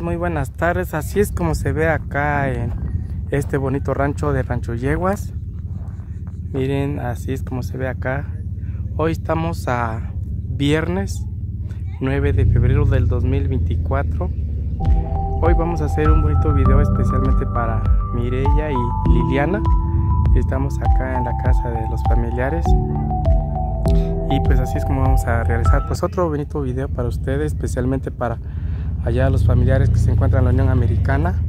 muy buenas tardes. Así es como se ve acá en este bonito rancho de Rancho Yeguas. Miren, así es como se ve acá. Hoy estamos a viernes 9 de febrero del 2024. Hoy vamos a hacer un bonito video especialmente para Mireya y Liliana. Estamos acá en la casa de los familiares. Y pues así es como vamos a realizar pues otro bonito video para ustedes, especialmente para allá los familiares que se encuentran en la Unión Americana.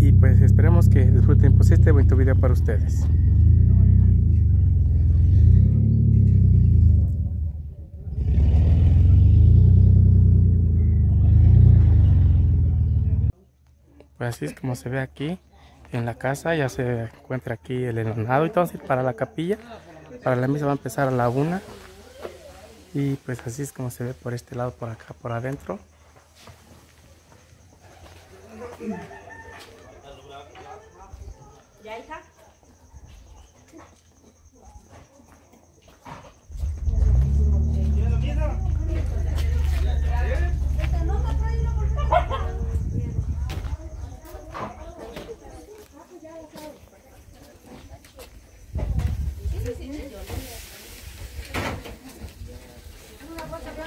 Y pues esperemos que disfruten pues este bonito video para ustedes. Pues así es como se ve aquí en la casa, ya se encuentra aquí el enonado y ir para la capilla. Para la misa va a empezar a la una. Y pues así es como se ve por este lado, por acá, por adentro.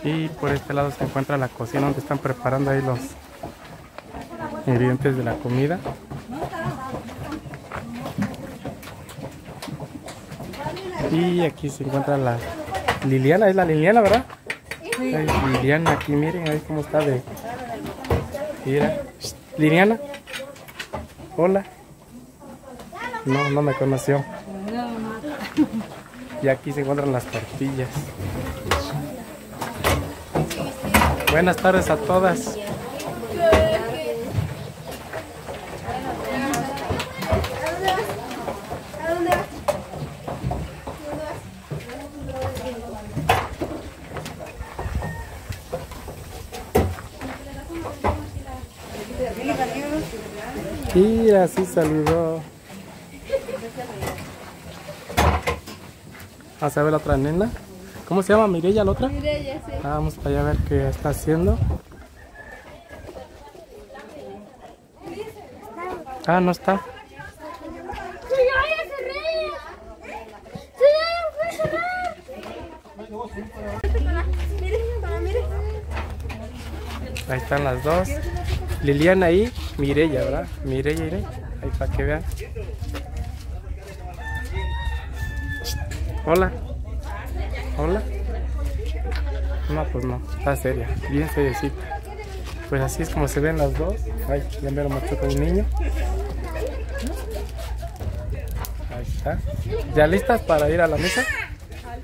Y por este lado se encuentra la cocina donde están preparando ahí los ingredientes de la comida. Y aquí se encuentra la Liliana, es la Liliana, ¿verdad? Liliana, aquí miren ahí cómo está de. Mira, Liliana. Hola. No, no me conoció. Y aquí se encuentran las tortillas. Buenas tardes a todas. Y así saludó. Vamos a ver la otra nena. ¿Cómo se llama? Mireya la otra. Mireya, sí. Ah, vamos para allá a ver qué está haciendo. Ah, no está. Ahí están las dos. Liliana y Mireya, ¿verdad? Mireya, Mireya. Ahí para que vean. Hola. No, pues no. Está seria. Bien seriecita. Pues así es como se ven las dos. Ay, ya me lo mostró con un niño. Ahí está. ¿Ya listas para ir a la mesa?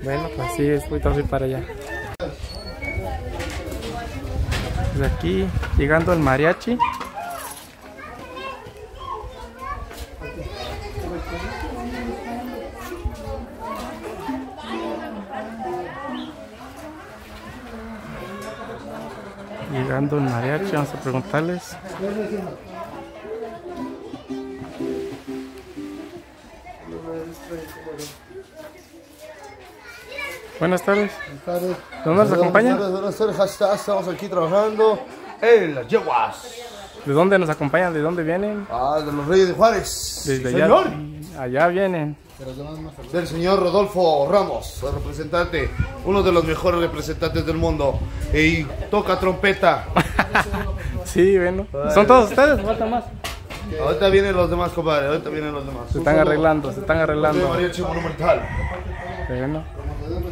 Bueno, pues sí, es muy tarde para allá. Pues aquí llegando el mariachi. Preguntarles. Buenas tardes. Buenas tardes. ¿Dónde nos acompaña? Buenas tardes, hashtag, Estamos aquí trabajando en las yeguas. ¿De dónde nos acompañan? ¿De dónde vienen? Ah, de los Reyes de Juárez. Desde Sí, allá. señor. Allá vienen. Del señor Rodolfo Ramos, el representante, uno de los mejores representantes del mundo. Y toca trompeta. Sí, bueno. ¿Son todos ustedes? ¿Falta más? Ahorita vienen los demás, compadre. Ahorita vienen los demás. Se están arreglando, se están arreglando. Mariachi monumental. Bueno,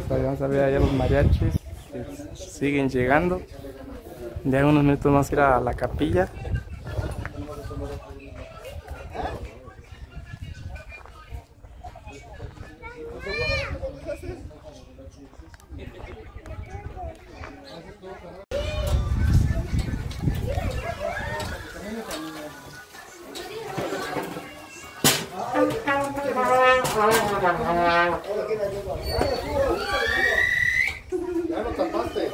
vamos a ver allá los mariachis que siguen llegando. Ya unos minutos a ir a la capilla. Ya no tapaste.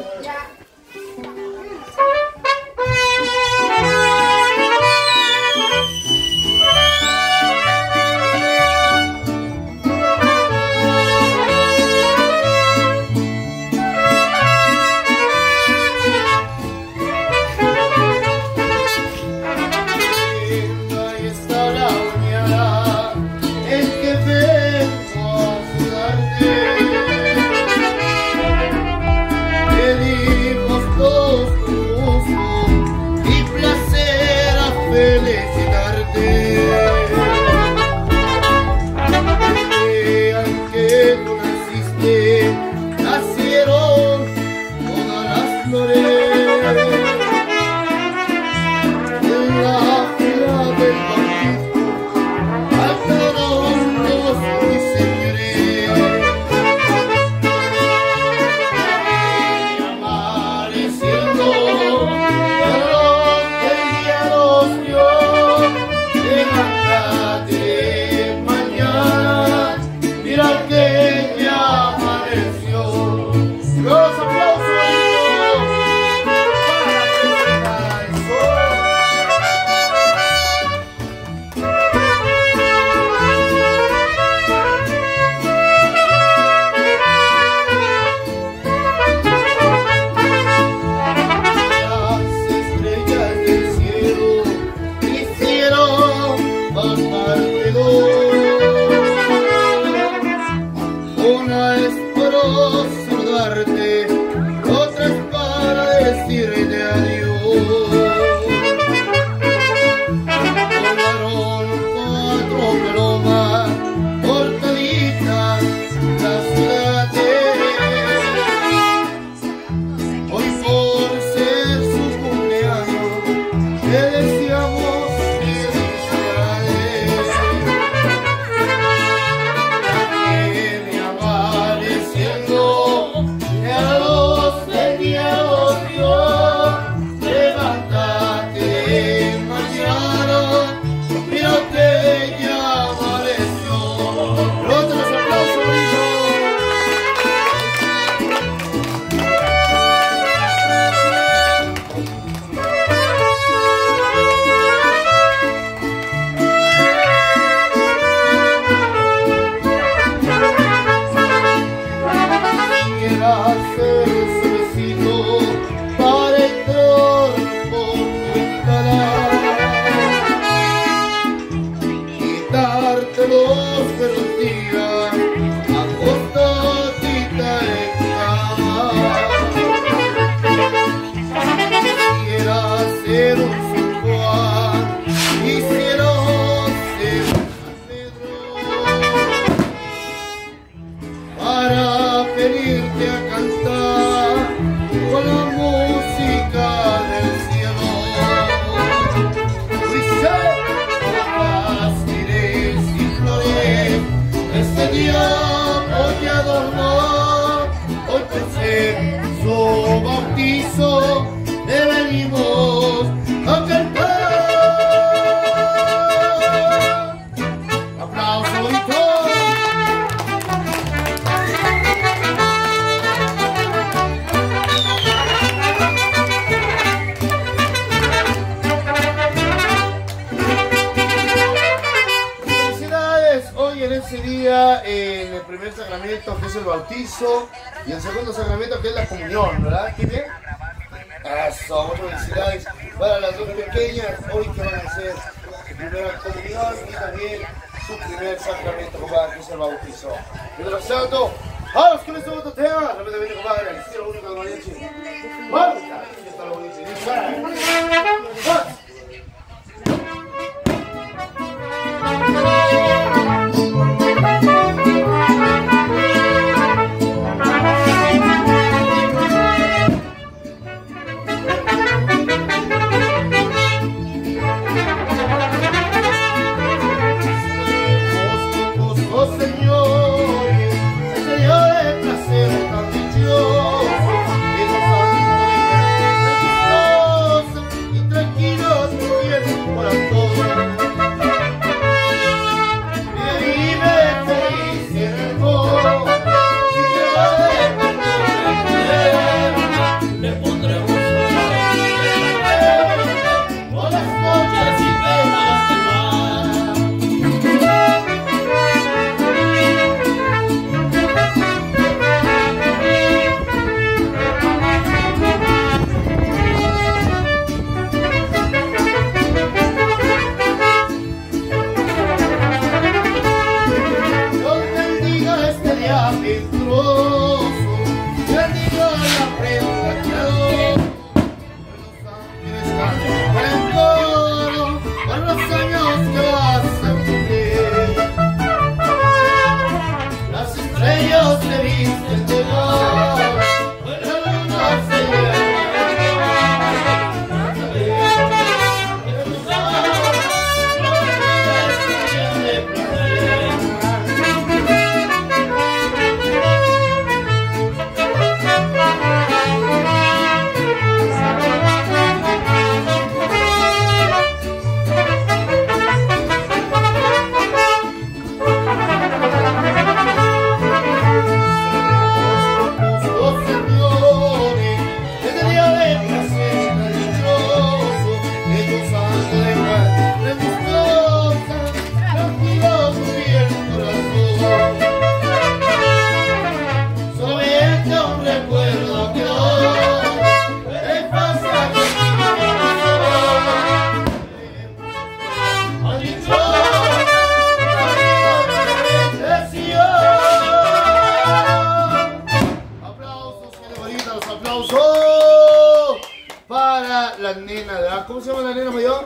¿Cómo se llama la nena mayor?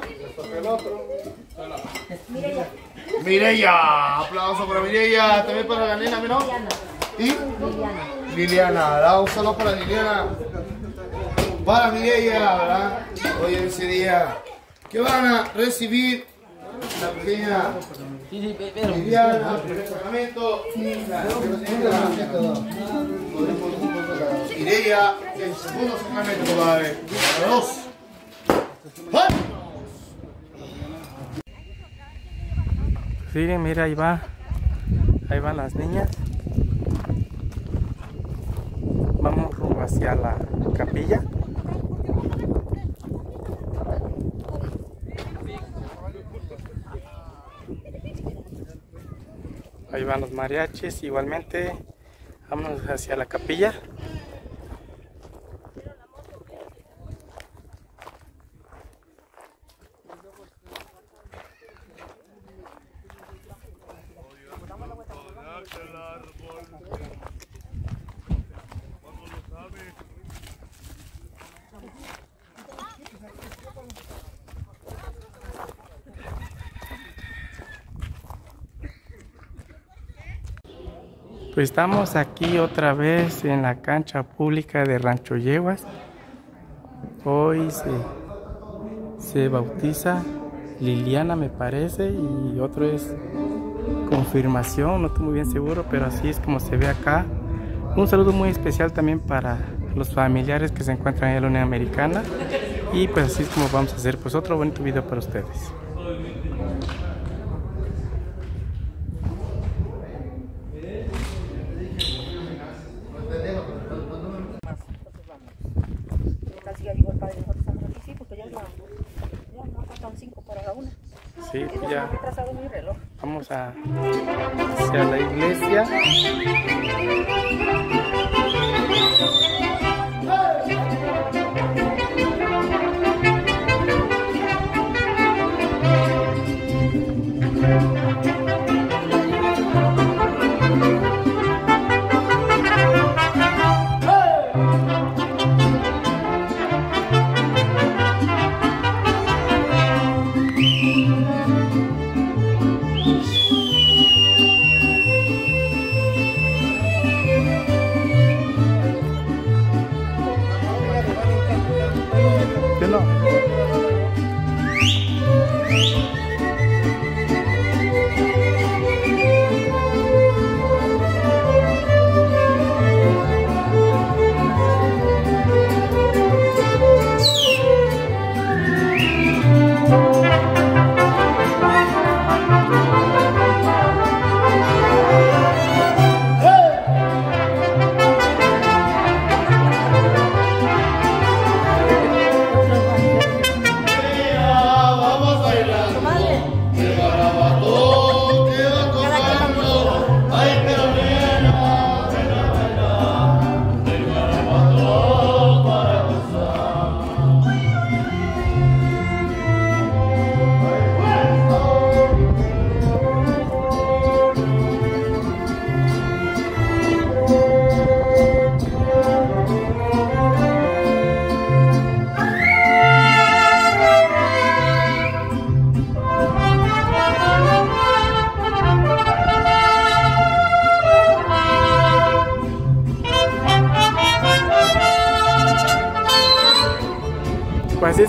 El otro. Mireya. Mireya. Aplauso para Mireya. También para la nena menor. ¿Y? Liliana. Liliana. Da un saludo para Liliana. Para Mireya, ¿verdad? Hoy en ese día. Que van a recibir la pequeña Liliana al primer sacramento. Mireya, el segundo sacramento, padre. Para dos. Sí, mira, ahí va. Ahí van las niñas. Vamos rumbo hacia la capilla. Ahí van los mariachis igualmente. Vamos hacia la capilla. Pues estamos aquí otra vez en la cancha pública de Rancho Yeguas. Hoy se, se bautiza Liliana me parece y otro es confirmación, no estoy muy bien seguro, pero así es como se ve acá. Un saludo muy especial también para los familiares que se encuentran en la Unión Americana y pues así es como vamos a hacer pues otro bonito video para ustedes. ¿Qué tal si ya llegó el padre? Nosotros estamos aquí, sí, porque ya no, ya no una. Sí, ya vamos a hacia la iglesia.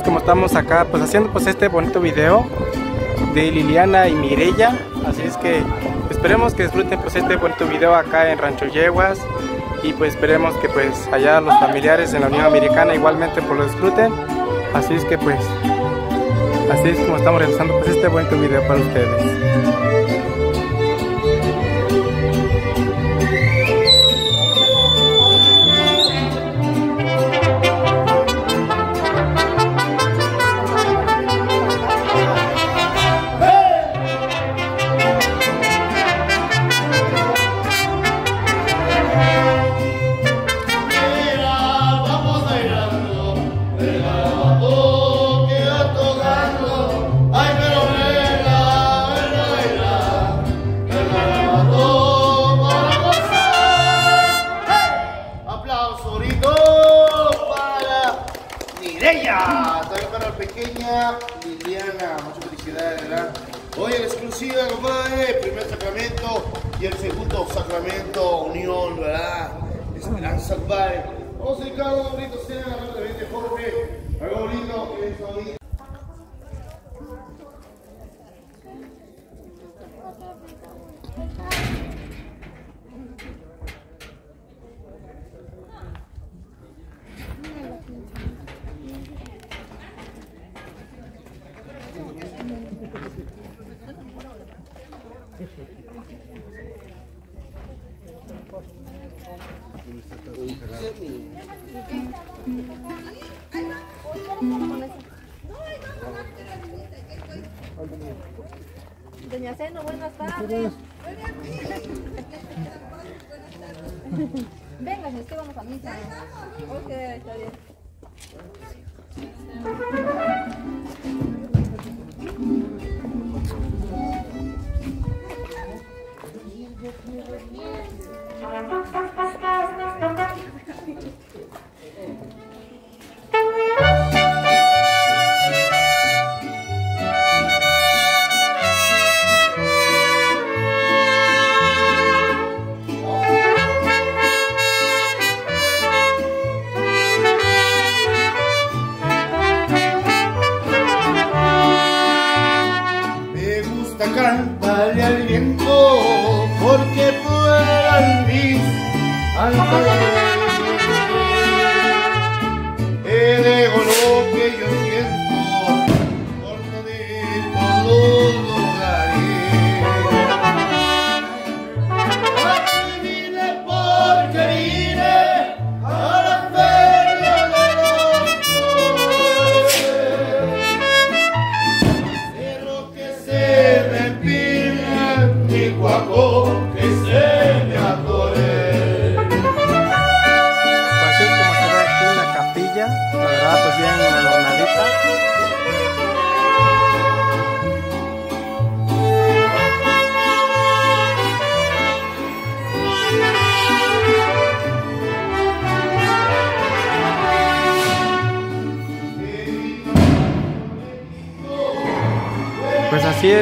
Como estamos acá, pues haciendo pues este bonito video de Liliana y Mirella. Así es que esperemos que disfruten pues este bonito video acá en Rancho Yeguas. Y pues esperemos que pues allá los familiares en la Unión Americana igualmente pues lo disfruten. Así es que pues así es como estamos realizando pues este bonito video para ustedes.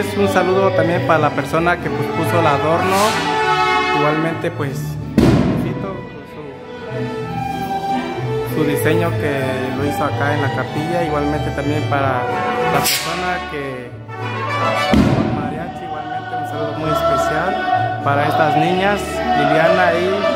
Pues así es, un saludo también para la persona que pues, puso el adorno. Igualmente pues su diseño que lo hizo acá en la capilla. Igualmente también para la persona que mariachi, igualmente un saludo muy especial para estas niñas, Liliana y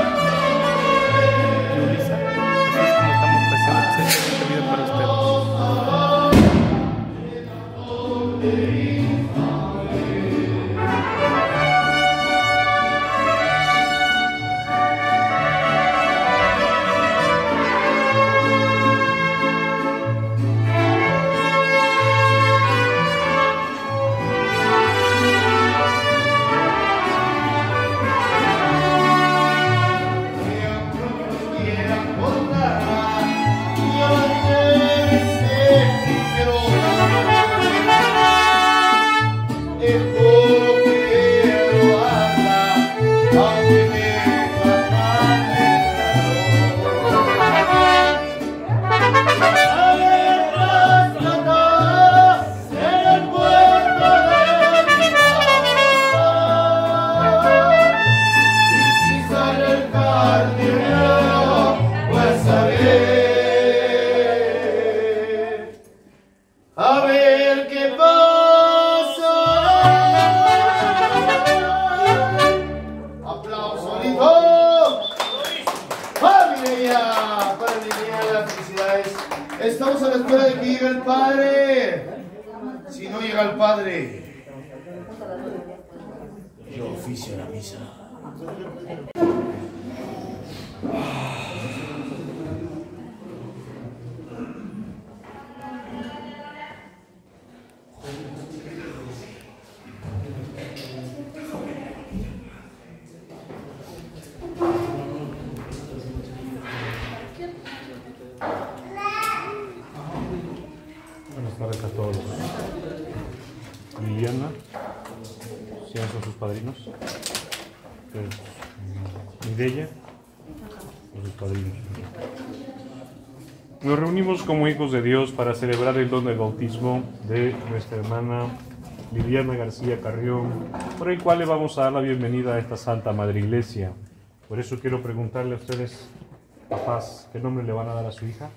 Liliana, ¿quiénes son sus padrinos? Ustedes, mm, Mireya, sus padrinos. Nos reunimos como hijos de Dios para celebrar el don del bautismo de nuestra hermana Liliana García Carrión, por el cual le vamos a dar la bienvenida a esta Santa Madre Iglesia. Por eso quiero preguntarle a ustedes, papás, ¿qué nombre le van a dar a su hija?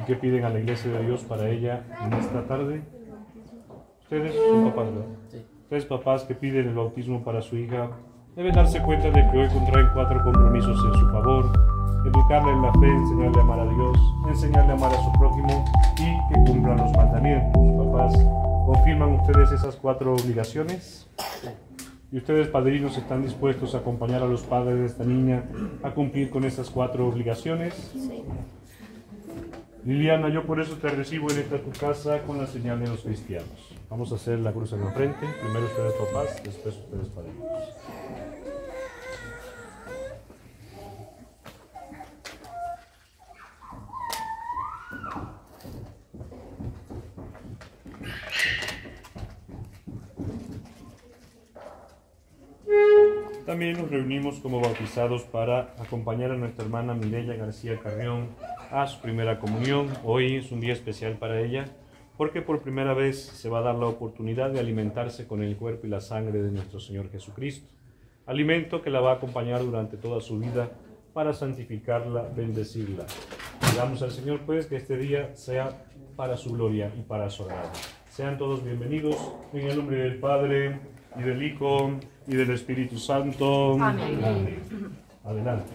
¿Y qué piden a la iglesia de Dios para ella en esta tarde? Ustedes son papás, ¿verdad? Ustedes papás que piden el bautismo para su hija deben darse cuenta de que hoy contraen cuatro compromisos en su favor. Educarle en la fe, enseñarle a amar a Dios, enseñarle a amar a su prójimo y que cumplan los mandamientos. Papás, ¿confirman ustedes esas cuatro obligaciones? ¿Y ustedes, padrinos, están dispuestos a acompañar a los padres de esta niña a cumplir con esas cuatro obligaciones? Liliana, yo por eso te recibo en esta tu casa con la señal de los cristianos. Vamos a hacer la cruz en la frente. Primero ustedes papás, después ustedes padrinos. También nos reunimos como bautizados para acompañar a nuestra hermana Mireya García Carrión a su primera comunión. Hoy es un día especial para ella porque por primera vez se va a dar la oportunidad de alimentarse con el cuerpo y la sangre de nuestro Señor Jesucristo. Alimento que la va a acompañar durante toda su vida para santificarla, bendecirla. Pidamos al Señor pues que este día sea para su gloria y para su agrado. Sean todos bienvenidos en el nombre del Padre y del Hijo y del Espíritu Santo. Amén. Adelante.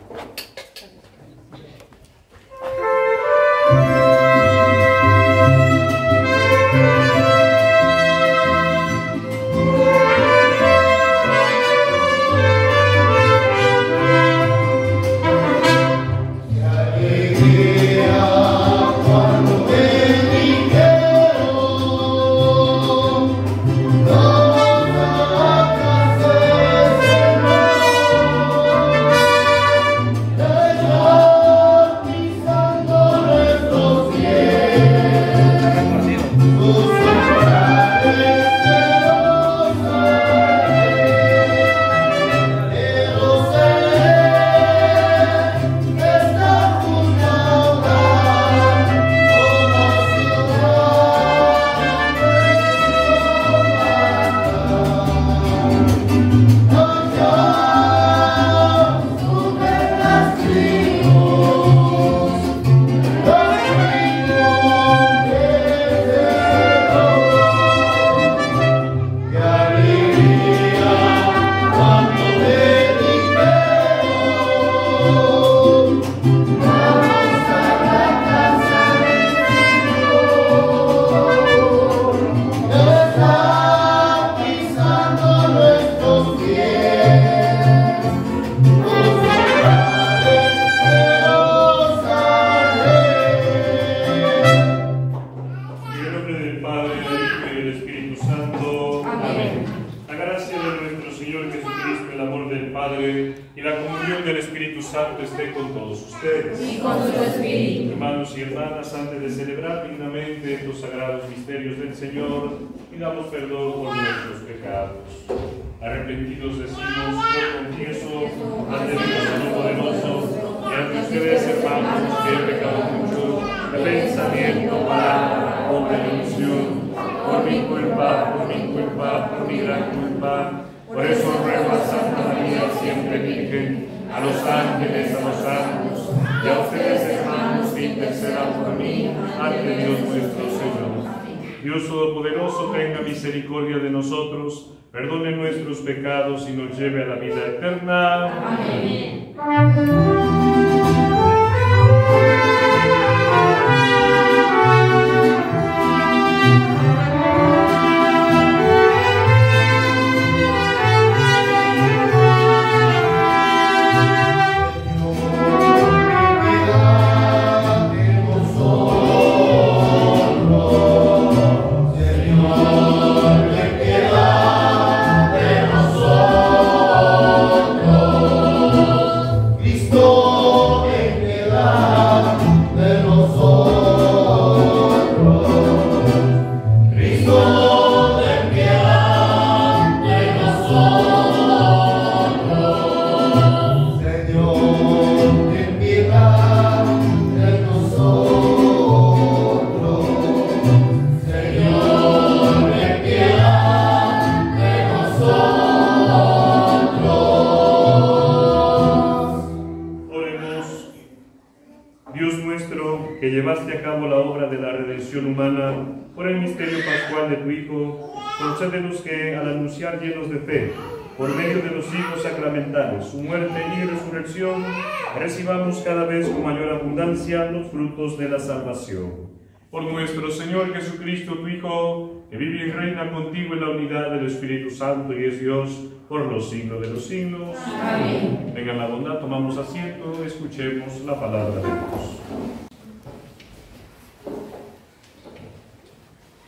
Y es Dios por los siglos de los siglos. Amén. Tengan la bondad, tomamos asiento, escuchemos la palabra de Dios.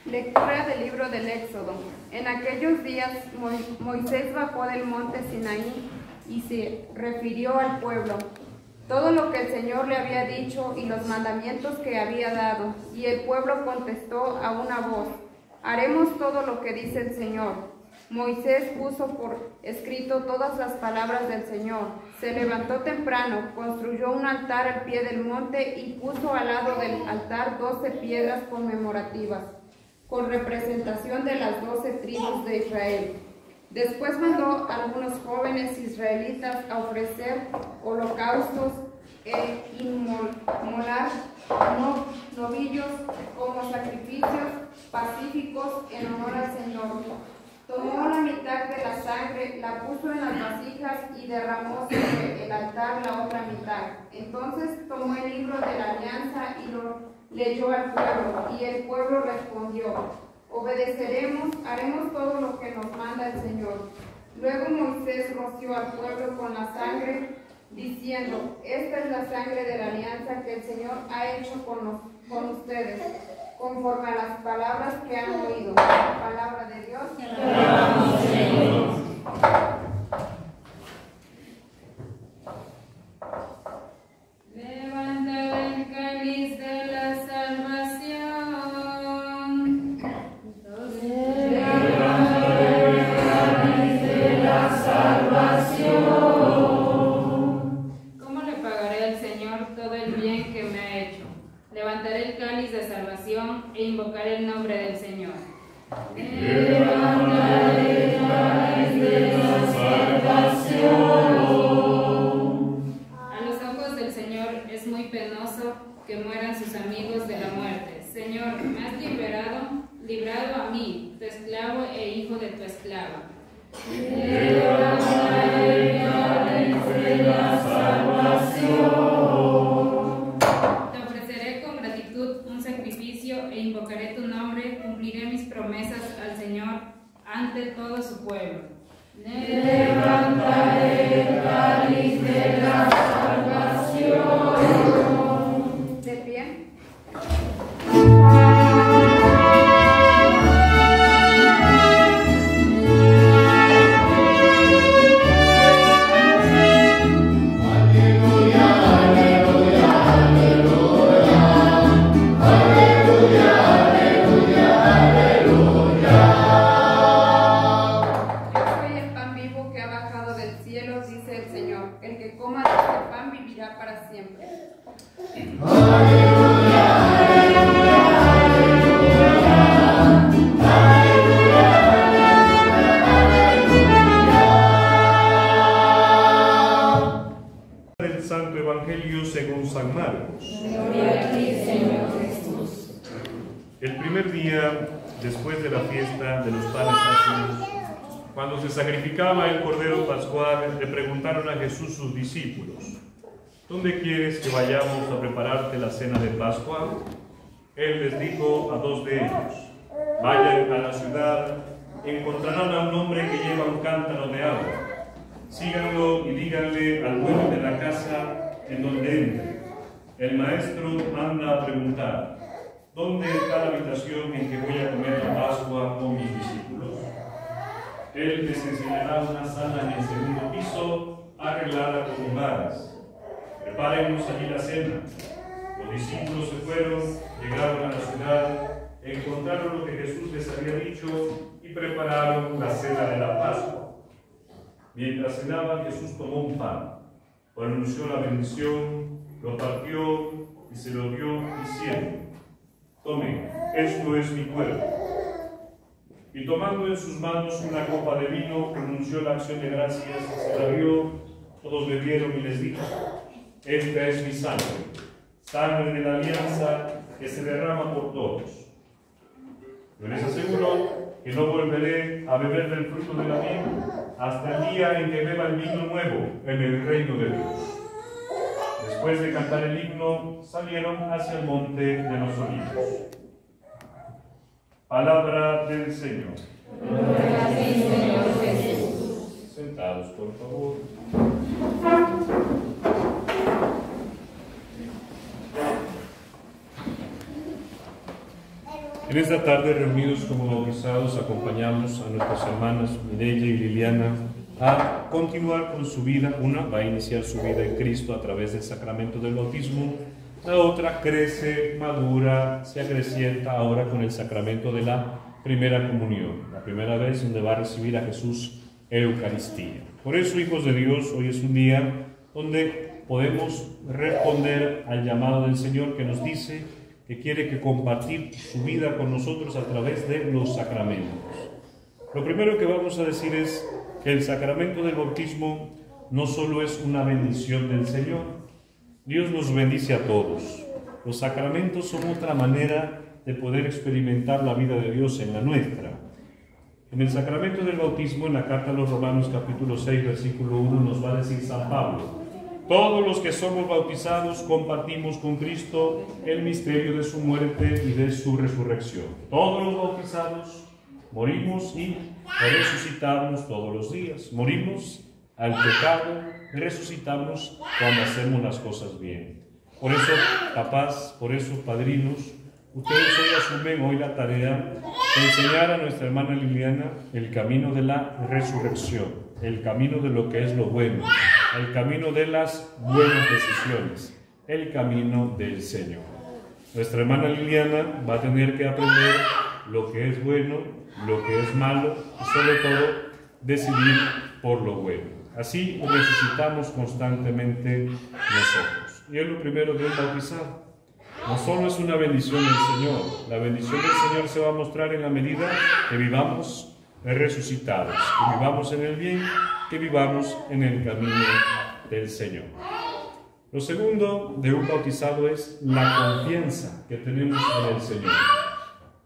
Lectura del libro del Éxodo. En aquellos días Mo- Moisés bajó del monte Sinaí y se refirió al pueblo todo lo que el Señor le había dicho y los mandamientos que había dado. Y el pueblo contestó a una voz, haremos todo lo que dice el Señor. Moisés puso por escrito todas las palabras del Señor. Se levantó temprano, construyó un altar al pie del monte y puso al lado del altar doce piedras conmemorativas con representación de las doce tribus de Israel. Después mandó a algunos jóvenes israelitas a ofrecer holocaustos e inmolar no- novillos como sacrificios pacíficos en honor al Señor. Tomó la mitad de la sangre, la puso en las vasijas y derramó sobre el altar la otra mitad. Entonces tomó el libro de la alianza y lo leyó al pueblo, y el pueblo respondió, obedeceremos, haremos todo lo que nos manda el Señor. Luego Moisés roció al pueblo con la sangre, diciendo, esta es la sangre de la alianza que el Señor ha hecho con, con ustedes, conforme a las palabras que han oído. Palabra de Dios. ¿Dónde está la habitación en que voy a comer la Pascua con mis discípulos? Él les enseñará una sala en el segundo piso, arreglada con varas. Prepárenos allí la cena. Los discípulos se fueron, llegaron a la ciudad, encontraron lo que Jesús les había dicho y prepararon la cena de la Pascua. Mientras cenaban, Jesús tomó un pan, pronunció la bendición, lo partió y se lo dio diciendo, tomen, esto es mi cuerpo. Y tomando en sus manos una copa de vino, pronunció la acción de gracias, se la dio, todos bebieron y les dijo, esta es mi sangre, sangre de la alianza que se derrama por todos. Yo les aseguro que no volveré a beber del fruto de la vid hasta el día en que beba el vino nuevo en el reino de Dios. Después de cantar el himno, salieron hacia el monte de los olivos. Palabra del Señor. Sentados, por favor. En esta tarde, reunidos como bautizados, acompañamos a nuestras hermanas Mireya y Liliana a continuar con su vida. Una va a iniciar su vida en Cristo a través del sacramento del bautismo. La otra crece, madura, se acrecienta ahora con el sacramento de la primera comunión, la primera vez donde va a recibir a Jesús Eucaristía. Por eso, hijos de Dios, hoy es un día donde podemos responder al llamado del Señor que nos dice que quiere que compartir su vida con nosotros a través de los sacramentos. Lo primero que vamos a decir es que el sacramento del bautismo no solo es una bendición del Señor, Dios nos bendice a todos. Los sacramentos son otra manera de poder experimentar la vida de Dios en la nuestra. En el sacramento del bautismo, en la carta a los Romanos capítulo 6, versículo 1, nos va a decir San Pablo, todos los que somos bautizados compartimos con Cristo el misterio de su muerte y de su resurrección. Todos los bautizados morimos y resucitamos todos los días. Morimos al pecado, resucitamos cuando hacemos las cosas bien. Por eso, papás, por eso, padrinos, ustedes hoy asumen hoy la tarea de enseñar a nuestra hermana Liliana el camino de la resurrección, el camino de lo que es lo bueno, el camino de las buenas decisiones, el camino del Señor. Nuestra hermana Liliana va a tener que aprender lo que es bueno, lo que es malo y sobre todo decidir por lo bueno. Así necesitamos constantemente nosotros. Y es lo primero de un bautizado. No solo es una bendición del Señor, la bendición del Señor se va a mostrar en la medida que vivamos resucitados, que vivamos en el bien, que vivamos en el camino del Señor. Lo segundo de un bautizado es la confianza que tenemos en el Señor.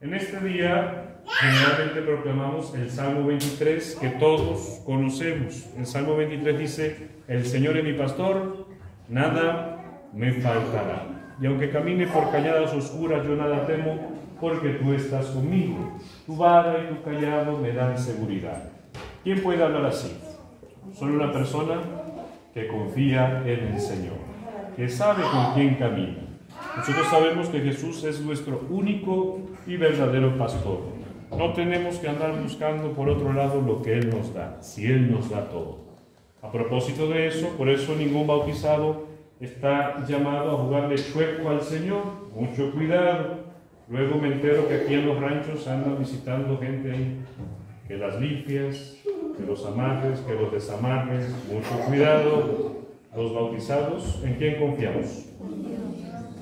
En este día generalmente proclamamos el Salmo 23 que todos conocemos. El Salmo 23 dice, el Señor es mi pastor, nada me faltará. Y aunque camine por calladas oscuras, yo nada temo, porque tú estás conmigo. Tu vara y tu callado me dan seguridad. ¿Quién puede hablar así? Solo una persona que confía en el Señor, que sabe con quién camina. Nosotros sabemos que Jesús es nuestro único y verdadero pastor. No tenemos que andar buscando por otro lado lo que Él nos da, si Él nos da todo. A propósito de eso, por eso ningún bautizado está llamado a jugarle chueco al Señor. Mucho cuidado. Luego me entero que aquí en los ranchos andan visitando gente ahí, que las limpias, que los amarres, que los desamarres. Mucho cuidado. Los bautizados, ¿en quién confiamos?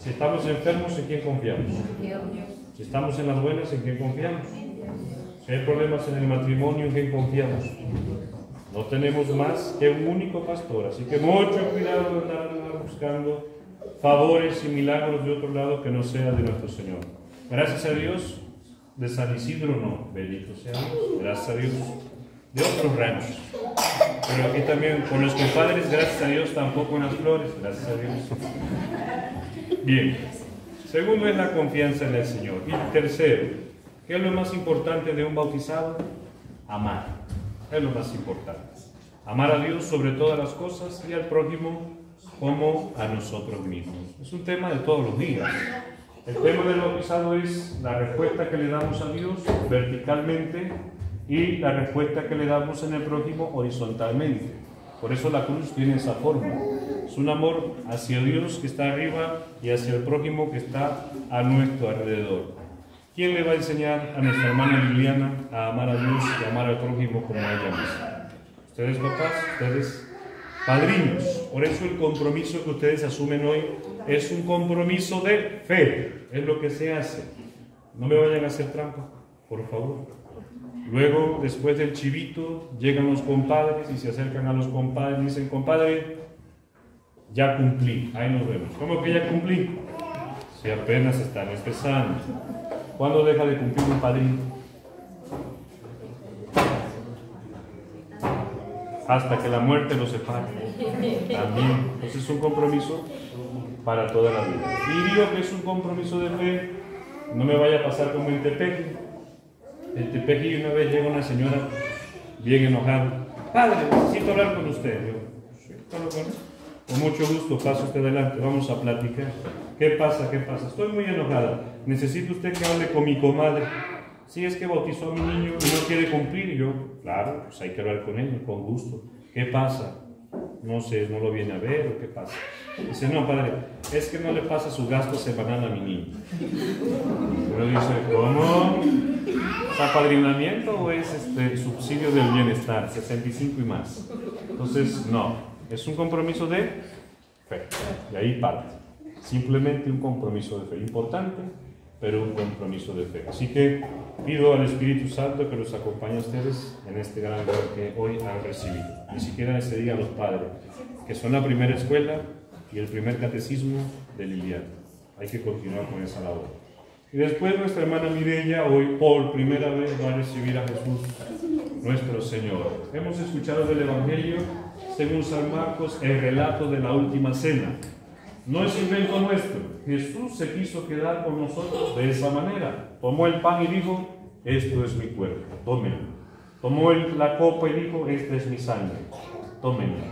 Si estamos enfermos, ¿en quién confiamos? Si estamos en las buenas, ¿en quién confiamos? Si hay problemas en el matrimonio, ¿en quién confiamos? No tenemos más que un único pastor, así que mucho cuidado de andar buscando favores y milagros de otro lado que no sea de nuestro Señor. Gracias a Dios, de San Isidro no, bendito sea Dios, gracias a Dios, de otros ranchos. Pero aquí también con los compadres, gracias a Dios, tampoco en las flores, gracias a Dios. Bien, segundo es la confianza en el Señor. Y tercero, ¿qué es lo más importante de un bautizado? Amar, es lo más importante. Amar a Dios sobre todas las cosas y al prójimo como a nosotros mismos. Es un tema de todos los días. El tema del bautizado es la respuesta que le damos a Dios verticalmente y la respuesta que le damos en el prójimo horizontalmente. Por eso la cruz tiene esa forma. Es un amor hacia Dios que está arriba y hacia el prójimo que está a nuestro alrededor. ¿Quién le va a enseñar a nuestra hermana Liliana a amar a Dios y amar al prójimo como ella misma? Ustedes papás, ustedes padrinos. Por eso el compromiso que ustedes asumen hoy es un compromiso de fe. Es lo que se hace. No me vayan a hacer trampa, por favor. Luego, después del chivito, llegan los compadres y se acercan a los compadres y dicen, compadre, ya cumplí, ahí nos vemos. ¿Cómo que ya cumplí? Si apenas están empezando. ¿Cuándo deja de cumplir un padrino? Hasta que la muerte los separe. También. Entonces es un compromiso para toda la vida. Y digo que es un compromiso de fe. No me vaya a pasar como en Tepeji. En Tepeji una vez llega una señora bien enojada. Padre, necesito hablar con usted. Yo, "Sí, claro, bueno. Con mucho gusto, pase usted adelante, vamos a platicar. ¿Qué pasa? ¿Qué pasa? Estoy muy enojada. Necesito usted que hable con mi comadre. Si es que bautizó a mi niño y no quiere cumplir, yo, claro, pues hay que hablar con él, con gusto. ¿Qué pasa? No sé, ¿no lo viene a ver o qué pasa? Dice, no, padre, es que no le pasa su gasto semanal a mi niño. Pero dice, ¿cómo? ¿Es apadrinamiento o es este, subsidio del bienestar? 65 y más. Entonces, no, es un compromiso de fe. De ahí parte. Simplemente un compromiso de fe. Importante, pero un compromiso de fe. Así que pido al Espíritu Santo que los acompañe a ustedes en este gran don que hoy han recibido. Ni siquiera ese día los padres, que son la primera escuela y el primer catecismo de Liliana. Hay que continuar con esa labor. Y después nuestra hermana Mirella hoy por primera vez va a recibir a Jesús nuestro Señor. Hemos escuchado del Evangelio, según San Marcos, el relato de la última cena. No es invento nuestro. Jesús se quiso quedar con nosotros de esa manera. Tomó el pan y dijo, esto es mi cuerpo, tómenlo. Tomó la copa y dijo, esta es mi sangre, tómenlo.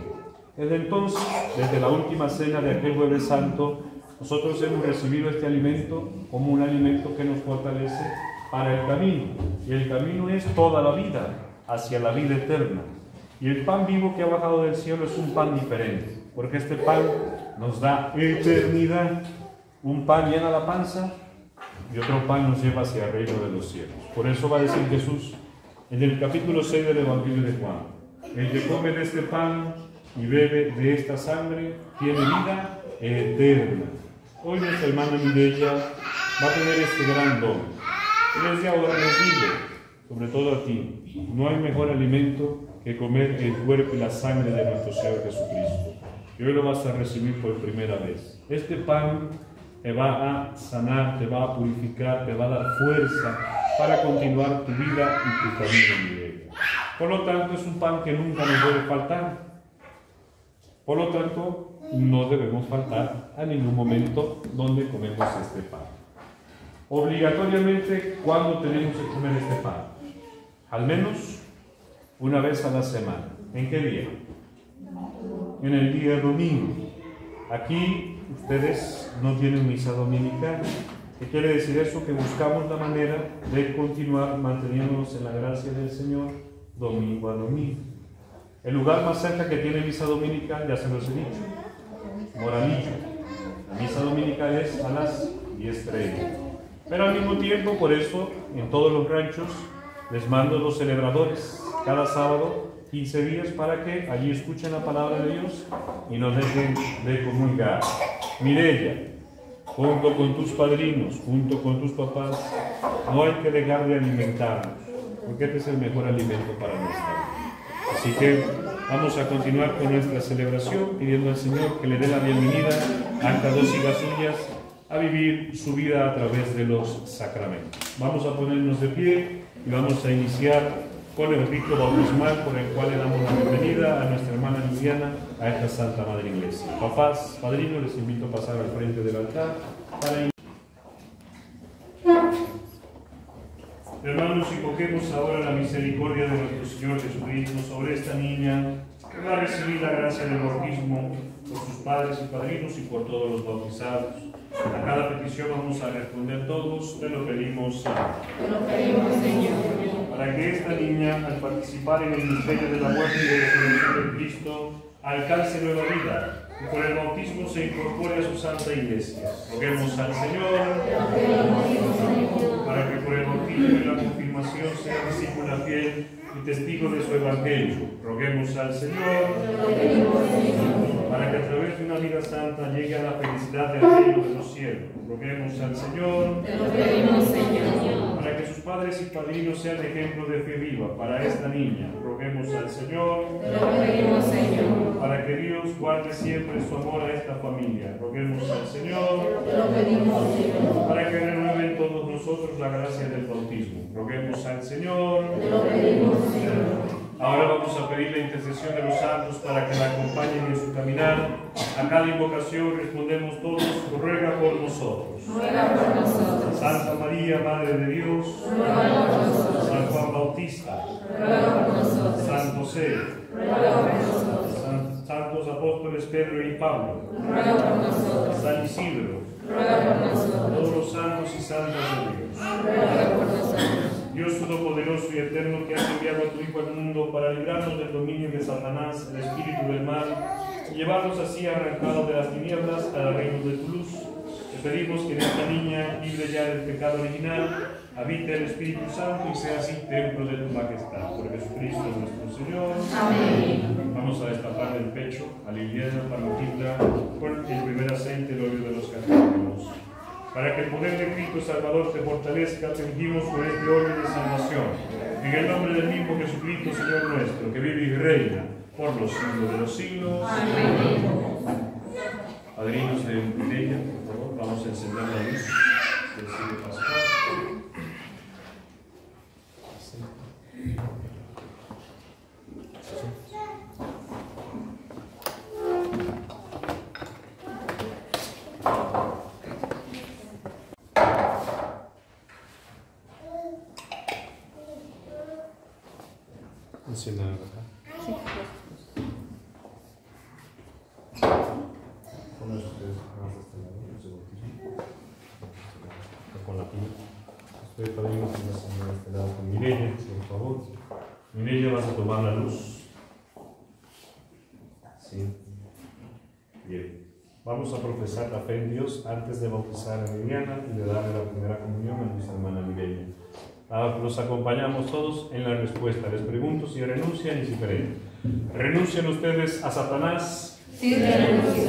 Desde entonces, desde la última cena de aquel jueves santo, nosotros hemos recibido este alimento como un alimento que nos fortalece para el camino. Y el camino es toda la vida, hacia la vida eterna. Y el pan vivo que ha bajado del cielo es un pan diferente, porque este pan nos da eternidad. Un pan llena la panza y otro pan nos lleva hacia el reino de los cielos. Por eso va a decir Jesús en el capítulo 6 del Evangelio de Juan, el que come de este pan y bebe de esta sangre tiene vida eterna. Hoy nuestra hermana Mireya va a tener este gran don. Y desde ahora les digo, sobre todo a ti, no hay mejor alimento que comer el cuerpo y la sangre de nuestro Señor Jesucristo. Y hoy lo vas a recibir por primera vez. Este pan te va a sanar, te va a purificar, te va a dar fuerza para continuar tu vida y tu camino, Mireya. Por lo tanto, es un pan que nunca nos debe faltar. Por lo tanto, no debemos faltar a ningún momento donde comemos este pan. Obligatoriamente, ¿cuándo tenemos que comer este pan? Al menos una vez a la semana. ¿En qué día? En el día domingo. Aquí ustedes no tienen misa dominical. ¿Qué quiere decir eso? Que buscamos la manera de continuar manteniéndonos en la gracia del Señor domingo a domingo. El lugar más cerca que tiene misa dominical, ya se los he dicho, Moralillo. La misa dominical es a las 10.30. Pero al mismo tiempo, por eso, en todos los ranchos les mando los celebradores cada sábado 15 días para que allí escuchen la palabra de Dios y nos dejen de comulgar. Mirella, junto con tus padrinos, junto con tus papás, no hay que dejar de alimentarnos, porque este es el mejor alimento para nuestra vida. Así que vamos a continuar con nuestra celebración pidiendo al Señor que le dé la bienvenida a estas dos hijas suyas a vivir su vida a través de los sacramentos. Vamos a ponernos de pie y vamos a iniciar con el rito bautismal por el cual le damos la bienvenida a nuestra hermana Liliana a esta Santa Madre Iglesia. Papás, padrinos, les invito a pasar al frente del altar para Hermanos, invoquemos ahora la misericordia de nuestro Señor Jesucristo sobre esta niña que va a recibir la gracia del bautismo por sus padres y padrinos y por todos los bautizados. A cada petición vamos a responder todos, te lo pedimos, Señor. Para que esta niña, al participar en el misterio de la muerte y de la resurrección de Cristo, alcance nueva vida y por el bautismo se incorpore a su santa iglesia. Roguemos al Señor para que por el bautismo y la confirmación sea discípula fiel y testigo de su evangelio. Roguemos al Señor para que a través de una vida santa llegue a la felicidad del reino de los cielos. Roguemos al Señor para que sus padres y padrinos sean ejemplo de fe viva para esta niña. Roguemos al Señor para que Dios guarde siempre su amor a esta familia. Roguemos al Señor para que renueve en todos nosotros la gracia del bautismo. Roguemos al Señor. Ahora vamos a pedir la intercesión de los santos para que la acompañen en su caminar. A cada invocación respondemos todos, ruega por nosotros. Santa María, Madre de Dios. San Juan Bautista. San José. San- Santos apóstoles Pedro y Pablo. San Isidro. Todos los santos y santas de Dios. Dios Todopoderoso y Eterno que has enviado a tu Hijo al mundo para librarnos del dominio de Satanás, el espíritu del mal, y llevarnos así arrancados de las tinieblas al reino de tu luz. Te pedimos que en esta niña, libre ya del pecado original, habite el Espíritu Santo y sea así templo de tu majestad. Por Jesucristo nuestro Señor. Vamos a destapar el pecho a Liliana para ungirla con el primer aceite, el óleo de los católicos para que el poder de Cristo Salvador te fortalezca, te ungimos con este orden de salvación. En el nombre del mismo Jesucristo, Señor nuestro, que vive y reina por los siglos de los siglos. Padrinos de Botella, por favor, vamos a encender la luz del siglo pascual. Ustedes padrinos pónganse de este lado con Mireya, por favor. Mireya, vas a tomar la luz. Sí. Bien. Vamos a profesar la fe en Dios antes de bautizar a Liliana y de darle la primera comunión a nuestra hermana Mireya. Ah, Los acompañamos todos en la respuesta. Les pregunto si renuncian y si creen. ¿Renuncian ustedes a Satanás? Sí.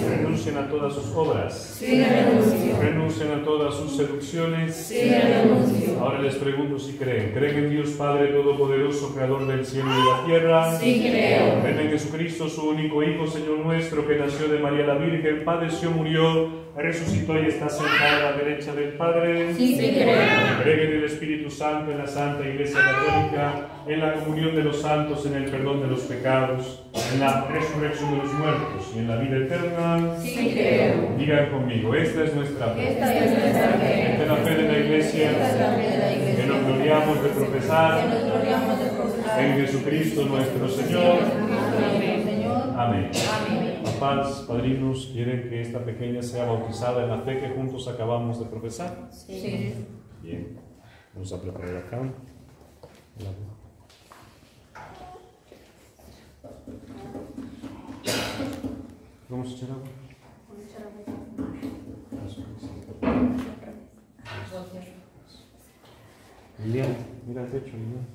¿Renuncian a todas sus obras? Sí, renuncio. ¿Renuncian a todas sus seducciones? Sí, renuncio. Ahora les pregunto si creen. ¿Creen en Dios Padre Todopoderoso, Creador del cielo y de la tierra? Sí, creo. ¿Creen en Jesucristo, su único Hijo, Señor nuestro, que nació de María la Virgen, padeció, murió, resucitó y está sentado a la derecha del Padre? Sí, sí, creo. ¿Creen en el Espíritu Santo, en la Santa Iglesia Católica, en la comunión de los santos, en el perdón de los pecados, en la resurrección de los muertos y en la vida eterna? Sí, creo. Digan conmigo, esta es nuestra fe. Esta es nuestra fe. Esta es la fe de la Iglesia Esta es la fe de la que Iglesia. nos gloriamos de Que profesar nos gloriamos de profesar. en Jesucristo nuestro Señor. Amén. Señor. Amén. Amén. Papás, padrinos, ¿quieren que esta pequeña sea bautizada en la fe que juntos acabamos de profesar? Sí. Bien, vamos a preparar acá. ¿Vamos a echar agua? Eso, sí. Lilian, mira el techo, Lilian.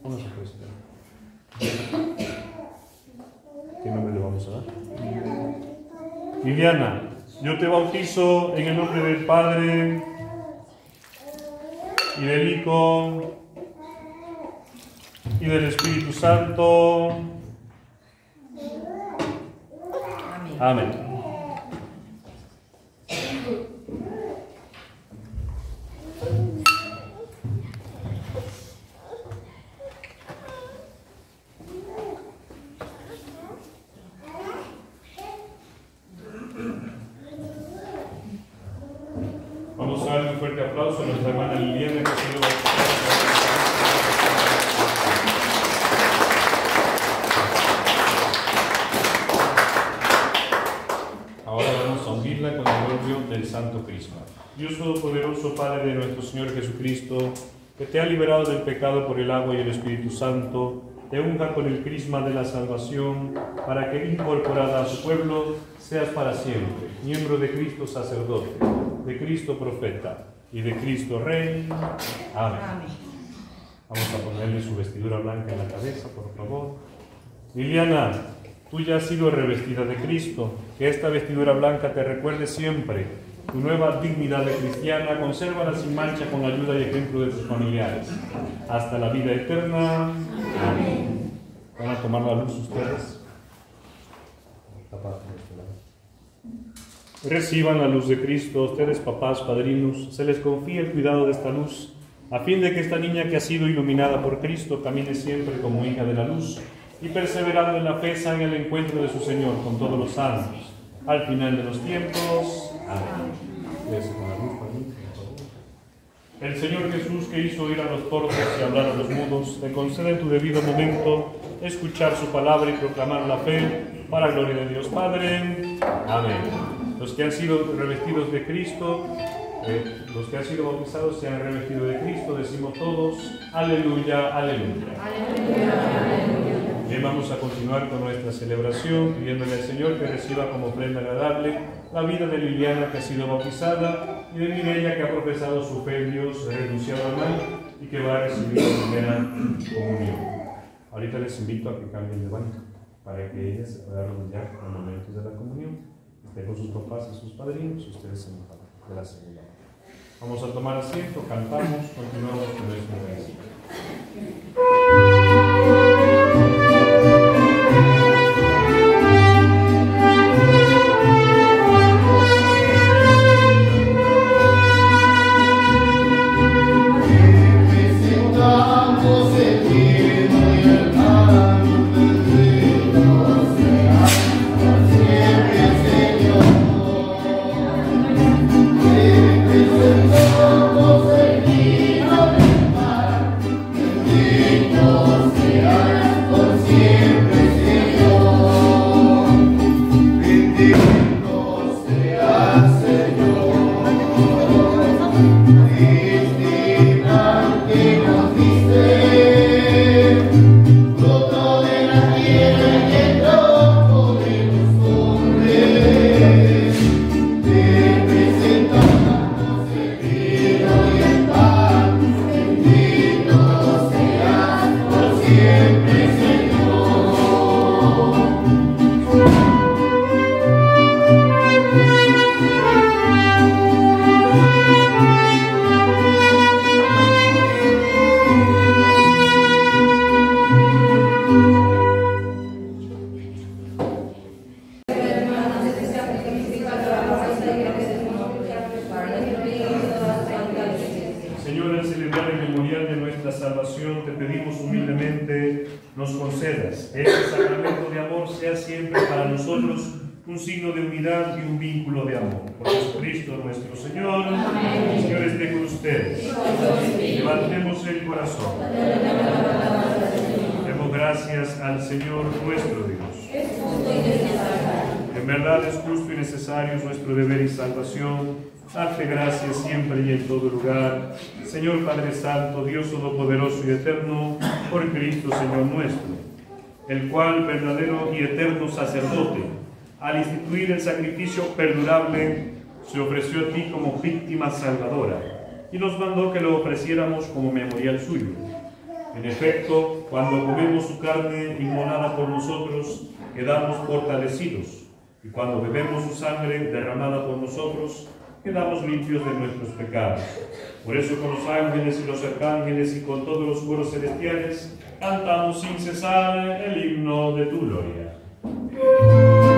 Póngase pues. ¿Qué nombre le vamos a dar? Liliana, yo te bautizo en el nombre del Padre y del Hijo y del Espíritu Santo. Amén. Vamos a darle un fuerte aplauso a nuestra hermana Liliana que ha sido. Ahora vamos a unirla con el orgullo del Santo Crisma. Dios Todopoderoso, Padre de nuestro Señor Jesucristo, que te ha liberado del pecado por el agua y el Espíritu Santo, te unja con el crisma de la salvación, para que incorporada a su pueblo seas para siempre, miembro de Cristo sacerdote, de Cristo profeta y de Cristo rey. Amén. Vamos a ponerle su vestidura blanca en la cabeza, por favor. Liliana, tú ya has sido revestida de Cristo. Que esta vestidura blanca te recuerde siempre tu nueva dignidad de cristiana. Consérvala sin mancha con ayuda y ejemplo de tus familiares. Hasta la vida eterna. Amén. ¿Van a tomar la luz ustedes? Lado. Reciban la luz de Cristo, ustedes papás, padrinos, se les confía el cuidado de esta luz, a fin de que esta niña que ha sido iluminada por Cristo camine siempre como hija de la luz y perseverando en la fe en el encuentro de su Señor con todos los santos. Al final de los tiempos. Amén. El Señor Jesús que hizo oír a los sordos y hablar a los mudos, te concede en tu debido momento escuchar su palabra y proclamar la fe para gloria de Dios Padre. Amén. Los que han sido revestidos de Cristo, eh, los que han sido bautizados se han revestido de Cristo, decimos todos, aleluya, aleluya. Bien, vamos a continuar con nuestra celebración, pidiéndole al Señor que reciba como prenda agradable la vida de Liliana que ha sido bautizada y de Mireia que ha profesado su fe en Dios, renunciado al mal y que va a recibir la primera comunión. Ahorita les invito a que cambien de banco para que ella se pueda arrodillar en momentos de la comunión, con sus papás y sus padrinos y ustedes se enfocan de la segunda. Vamos a tomar asiento, cantamos, continuamos con nuestra música. Y nos mandó que lo ofreciéramos como memorial suyo. En efecto, cuando comemos su carne inmolada por nosotros, quedamos fortalecidos, y cuando bebemos su sangre derramada por nosotros, quedamos limpios de nuestros pecados. Por eso con los ángeles y los arcángeles y con todos los coros celestiales, cantamos sin cesar el himno de tu gloria.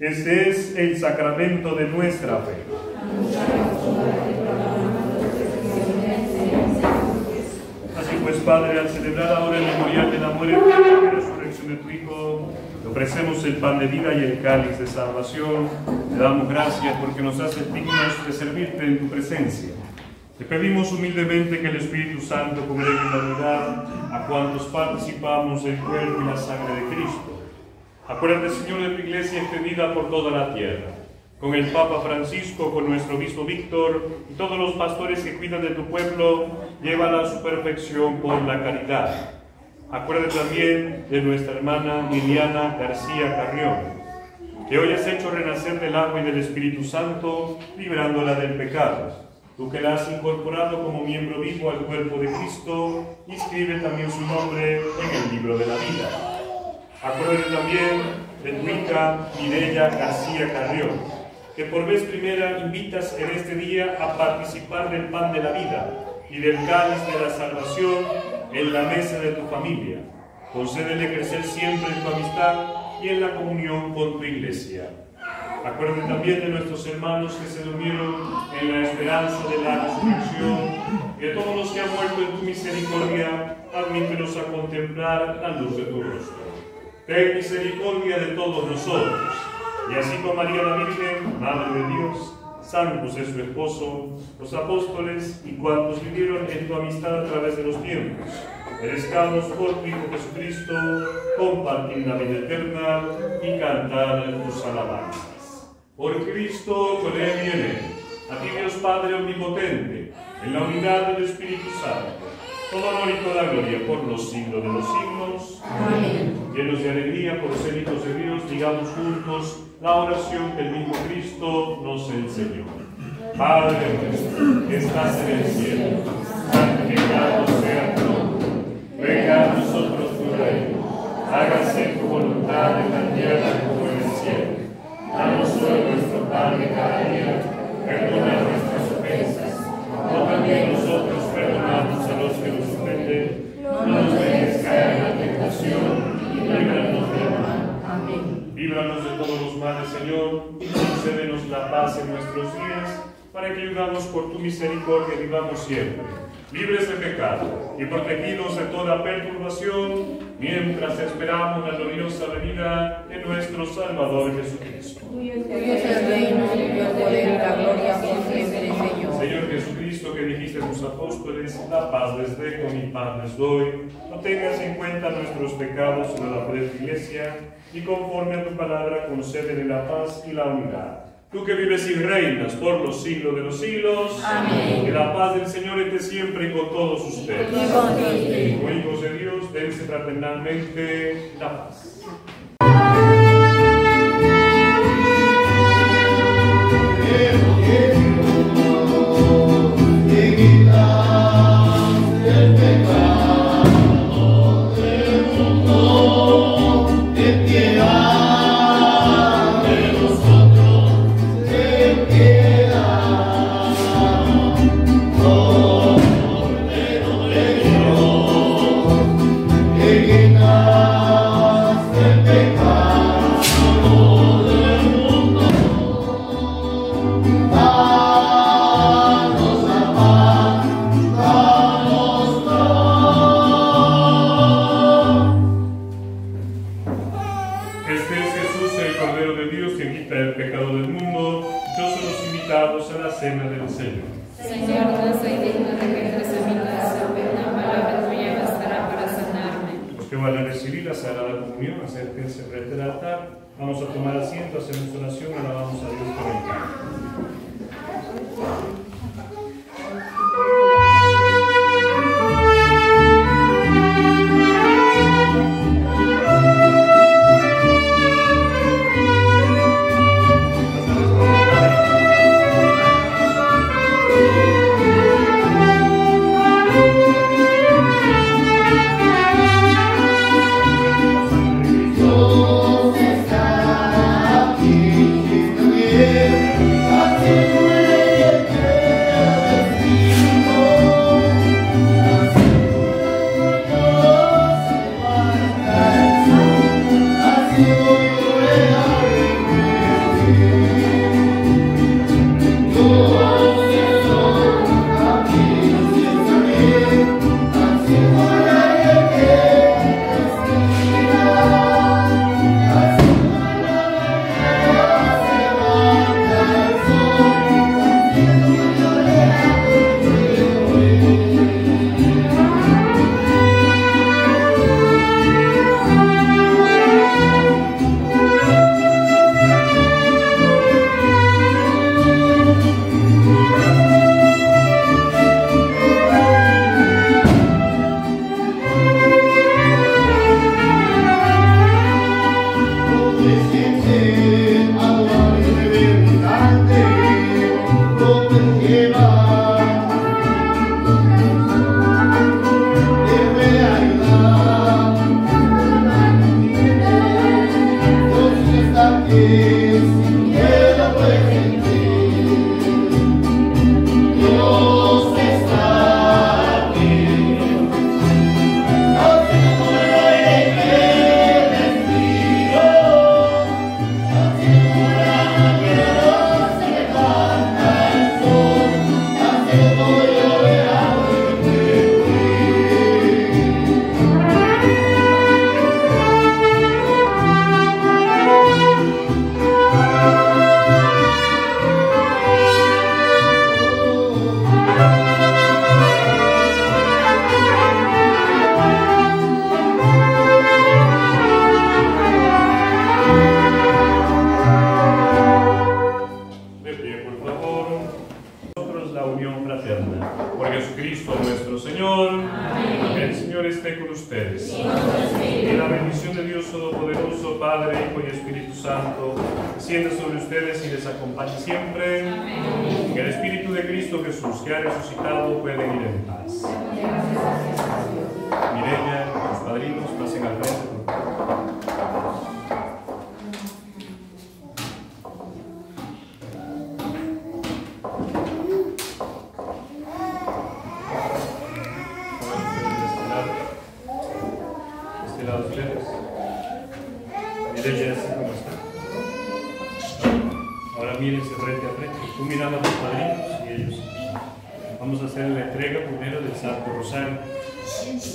Este es el sacramento de nuestra fe. Así pues, Padre, al celebrar ahora el memorial de la muerte y la resurrección de tu Hijo, te ofrecemos el pan de vida y el cáliz de salvación. Te damos gracias porque nos haces dignos de servirte en tu presencia. Te pedimos humildemente que el Espíritu Santo congregue en la unidad a cuantos participamos del cuerpo y la sangre de Cristo. Acuérdate, Señor, de tu iglesia extendida por toda la tierra con el Papa Francisco, con nuestro obispo Víctor y todos los pastores que cuidan de tu pueblo, llévala a su perfección por la caridad. Acuérdate también de nuestra hermana Liliana García Carrión, que hoy has hecho renacer del agua y del Espíritu Santo, librándola del pecado. Tú que la has incorporado como miembro vivo al cuerpo de Cristo, inscribe también su nombre en el libro de la vida. Acuérdate también de tu hija Mireya García Carrión, que por vez primera invitas en este día a participar del pan de la vida y del cáliz de la salvación en la mesa de tu familia. Concédele crecer siempre en tu amistad y en la comunión con tu iglesia. Acuérdate también de nuestros hermanos que se durmieron en la esperanza de la resurrección y de todos los que han muerto en tu misericordia, admítelos a contemplar la luz de tu rostro. Ten misericordia de todos nosotros y así con María la Virgen, Madre de Dios, San José su esposo, los apóstoles y cuantos vivieron en tu amistad a través de los tiempos. Merezcamos por tu Hijo Jesucristo compartir la vida eterna y cantar tus alabanzas. Por Cristo, con Él y en Él, a ti Dios Padre Omnipotente, en la unidad del Espíritu Santo, todo honor y toda gloria por los siglos de los siglos. Amén. Llenos de alegría por ser hijos de Dios, digamos juntos la oración que el mismo Cristo nos enseñó. Padre nuestro, que estás en el cielo, santificado sea tu nombre. Venga a nosotros tu reino. Hágase tu voluntad en la tierra como en el cielo. Danos hoy nuestro pan de cada día. Perdona nuestras ofensas, como también nosotros perdonamos No nos dejes caer en la tentación y líbranos del mal. Amén. Líbranos de todos los males, Señor, y concédenos la paz en nuestros días, para que ayudamos por tu misericordia vivamos siempre, libres de pecado y protegidos de toda perturbación, mientras esperamos la gloriosa venida de nuestro Salvador Jesucristo. Tuyo es el reino, tuyo el poder y la gloria siempre, Señor. Señor Jesucristo, que dijiste a tus apóstoles, la paz les dejo, mi paz les doy, no tengas en cuenta nuestros pecados, sino la de iglesia, y conforme a tu palabra concédele la paz y la unidad. Tú que vives y reinas por los siglos de los siglos, Amén. que la paz del Señor esté siempre con todos ustedes. Espíritu. Como hijos de Dios, dense fraternalmente la paz.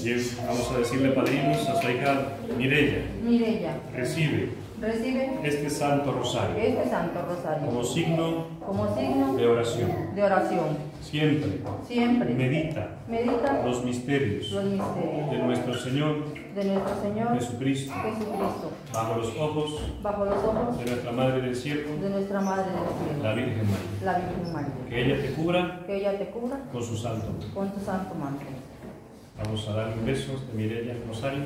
Vamos a decirle padrinos a su hija Mireya. Mirella, Recibe recibe este Santo Rosario este Santo Rosario como signo como signo de oración. de oración. Siempre Siempre medita medita los misterios los misterios de nuestro Señor de nuestro Señor Jesucristo Jesucristo bajo los ojos bajo los ojos de nuestra Madre del Cielo, de nuestra Madre del la Cielo, Virgen María. la Virgen María. Que ella te cubra Que ella te cubra con su santo. con tu santo manto. Vamos a darle un beso de Mireya al Rosario.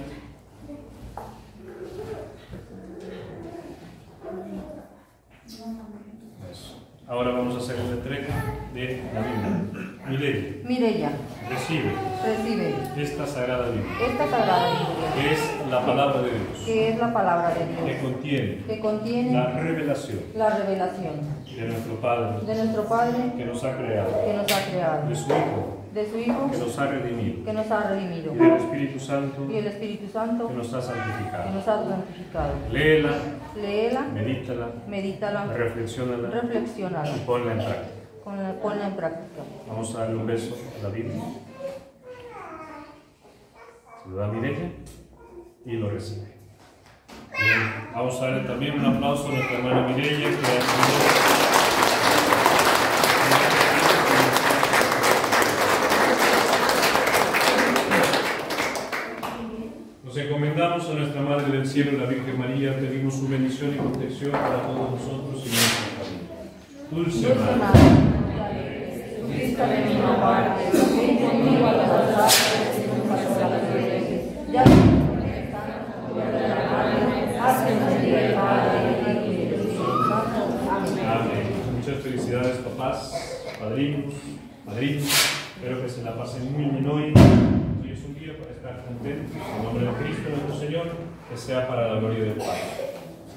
Eso. Ahora vamos a hacer la entrega de la Biblia. Mireya, Mirella, recibe recibe esta sagrada Biblia, esta sagrada Biblia, que es la palabra de Dios, que es la palabra de que Dios, contiene que contiene la revelación la revelación de nuestro Padre, de nuestro Padre que nos ha creado, que nos ha creado, de su Hijo, de su Hijo que nos ha redimido, que nos ha redimido y del Espíritu Santo, y el Espíritu Santo que nos ha que santificado. nos ha santificado. Léela, Léela, medítala, medítala, reflexiónala reflexiónala, y ponla en práctica. ponla, ponla en práctica. Vamos a darle un beso a la Biblia. Se lo da a Mireya y lo recibe. Bien, vamos a darle también un aplauso a nuestra hermana Mireya que ha sido- Nos encomendamos a nuestra Madre del Cielo, la Virgen María, pedimos su bendición y protección para todos nosotros y nuestra familia. Dulce Madre, Cristo de mi mamá, ven conmigo a las altares y nunca sola las veces. Ya que día el Padre, y Santo. Amén. Muchas felicidades, papás, padrinos, madrinas. Espero que se la pasen muy bien hoy. Hoy es un día para estar contentos. En nombre de Cristo nuestro Señor, que sea para la gloria del Padre.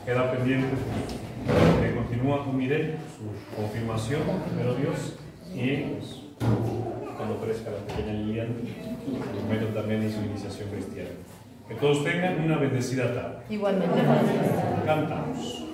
Queda pendiente que continúa con Mireille, su confirmación, primero Dios, y pues, cuando crezca la pequeña Liliana, primero también en su iniciación cristiana. Que todos tengan una bendecida tarde. Igualmente. Cantamos.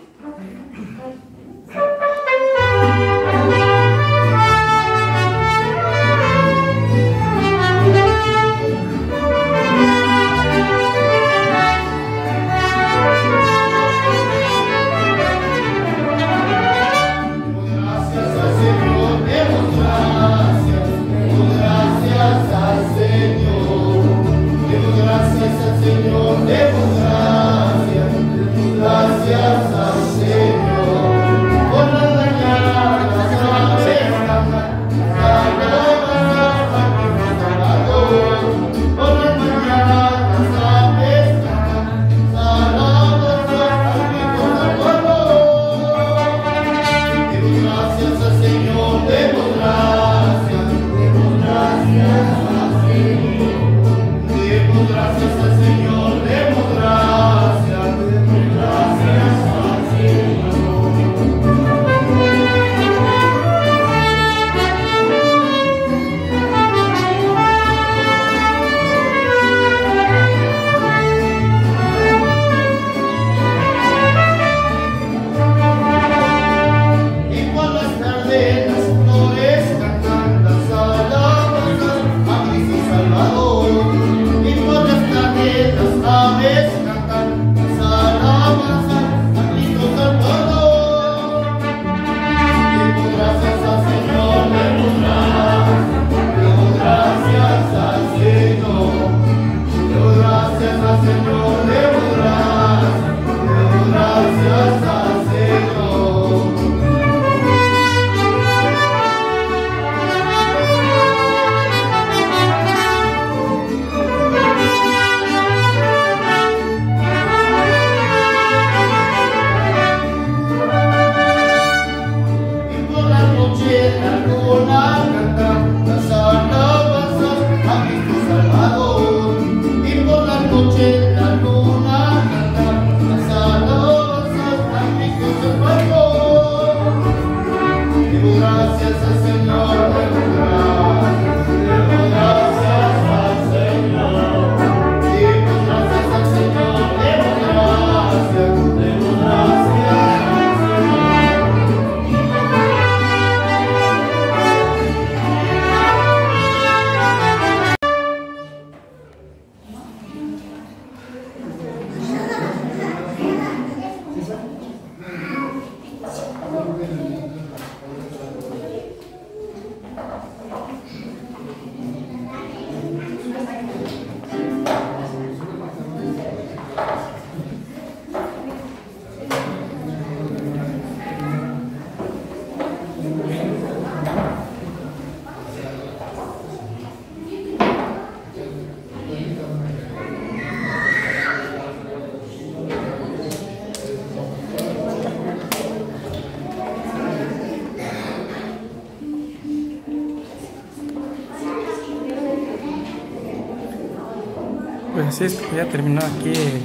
Pues así que ya terminó aquí el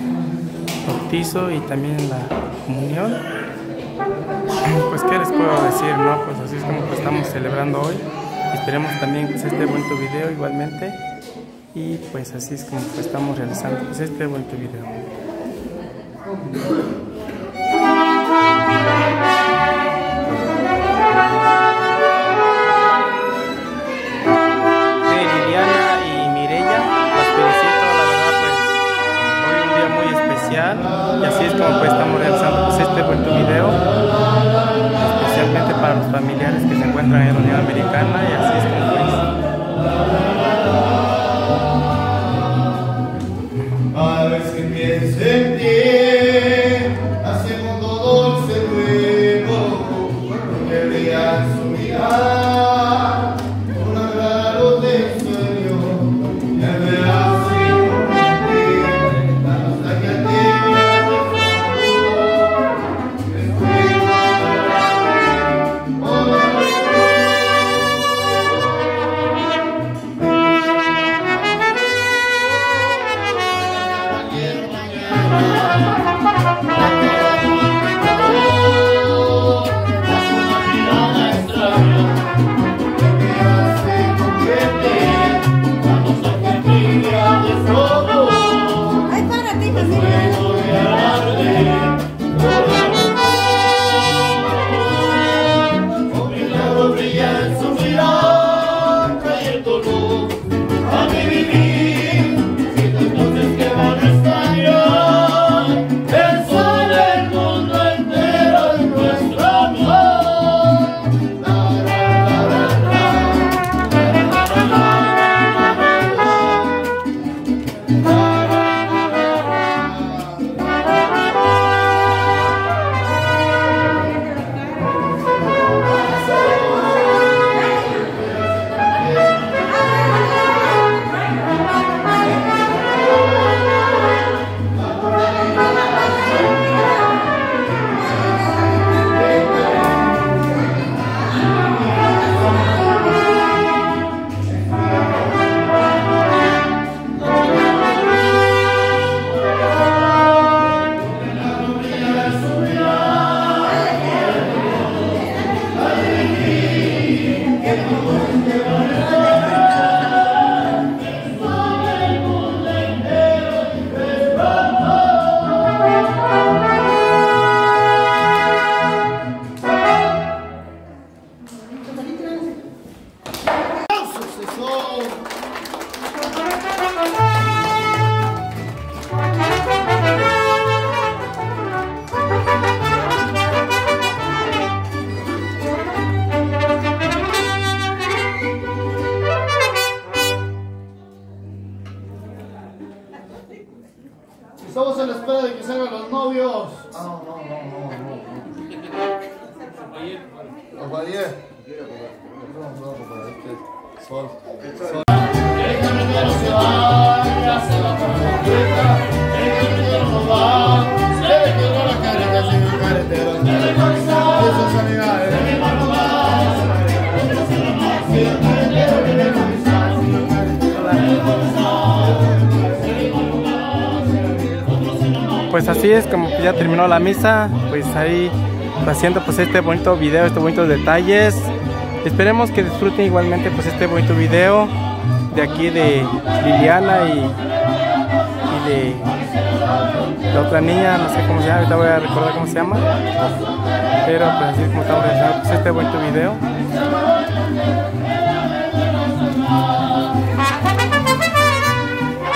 bautizo y también la comunión. Pues qué les puedo decir, ¿no? Pues así es como que estamos celebrando hoy. Esperemos también que este bonito video igualmente. Y pues así es como que estamos realizando pues, este bonito video. Misa, pues ahí haciendo pues este bonito video, estos bonitos detalles. Esperemos que disfruten igualmente pues este bonito video de aquí de Liliana y, y de la otra niña, no sé cómo se llama, ahorita voy a recordar cómo se llama. Pero pues así es como estamos realizando pues, este bonito video.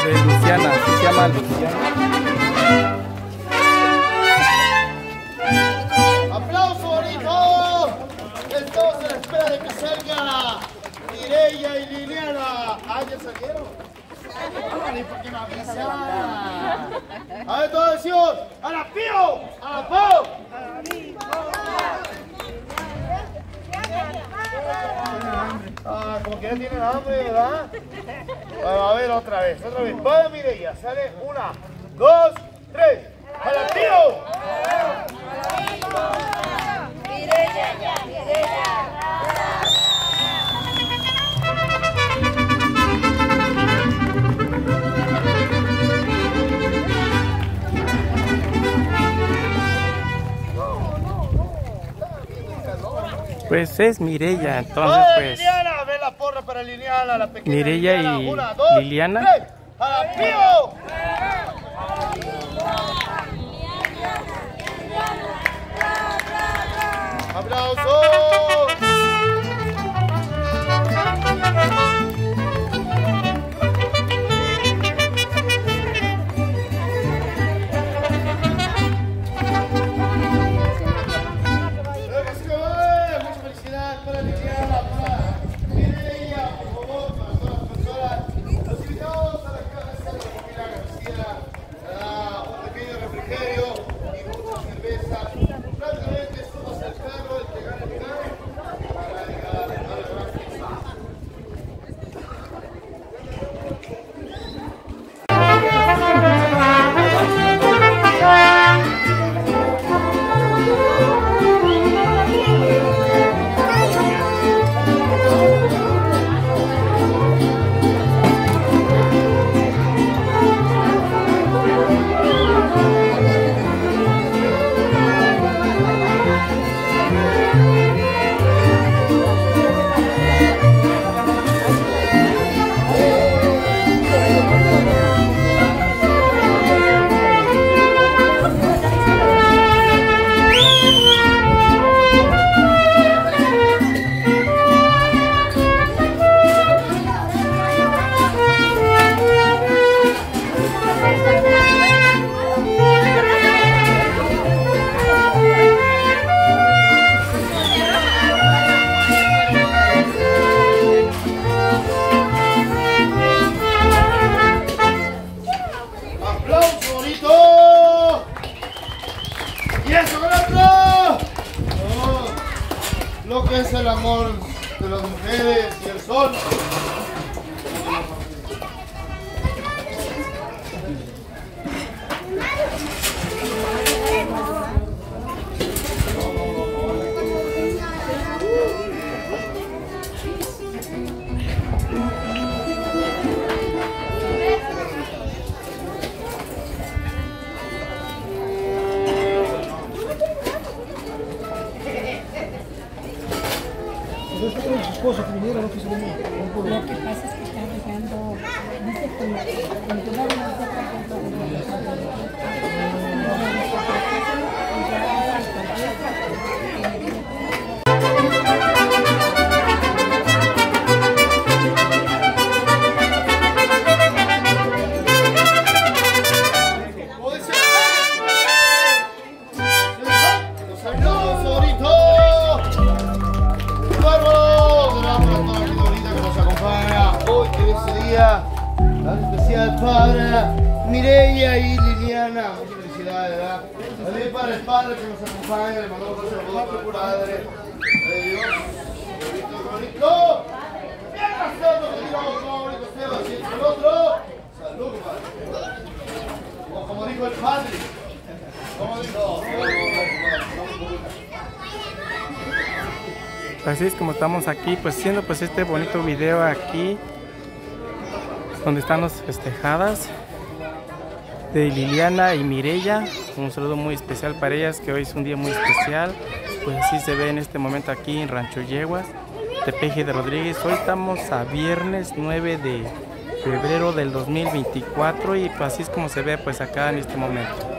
De Luciana, se llama Luciana. A ver, todos decimos, ¡a la pío! ¡A la pau! Ah, como que ya tienen hambre, ¿verdad? Bueno, a ver, otra vez, otra vez. Va, Mireya, sale una, dos, tres. ¡A la pío! Pues es Mireya, entonces ¡Oye, pues Liliana! ¡Ve la porra para Liliana, la pequeña Mireya Liliana! y Una, dos, Liliana. tres. ¡A la vivo! ¡Aplausos! Estamos aquí pues haciendo pues este bonito video aquí donde están las festejadas de Liliana y Mirella. Un saludo muy especial para ellas que hoy es un día muy especial. Pues así se ve en este momento aquí en Rancho Yeguas Tepeji de Rodríguez. Hoy estamos a viernes 9 de febrero del 2024 y pues así es como se ve pues acá en este momento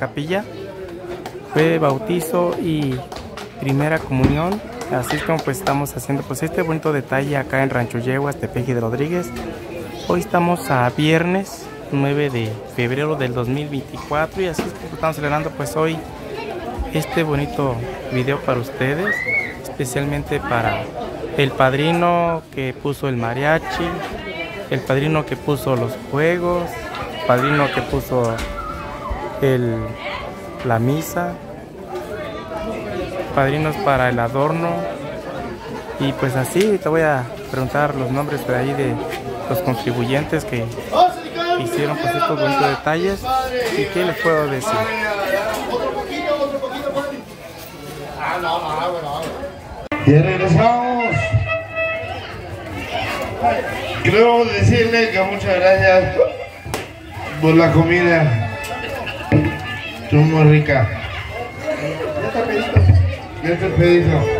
capilla. Fue bautizo y primera comunión. Así es como pues estamos haciendo pues este bonito detalle acá en Rancho Yeguas, Tepeji de Rodríguez. Hoy estamos a viernes 9 de febrero del 2024 y así es como estamos celebrando pues hoy este bonito video para ustedes. Especialmente para el padrino que puso el mariachi, el padrino que puso los juegos, el padrino que puso el, la misa, padrinos para el adorno. Y pues así te voy a preguntar los nombres de ahí de los contribuyentes que hicieron pues estos bonitos detalles. ¿Y qué les puedo decir? Y regresamos. Quiero decirle que muchas gracias por la comida. Tú muy rica. Ya está pedido. Ya está pedido.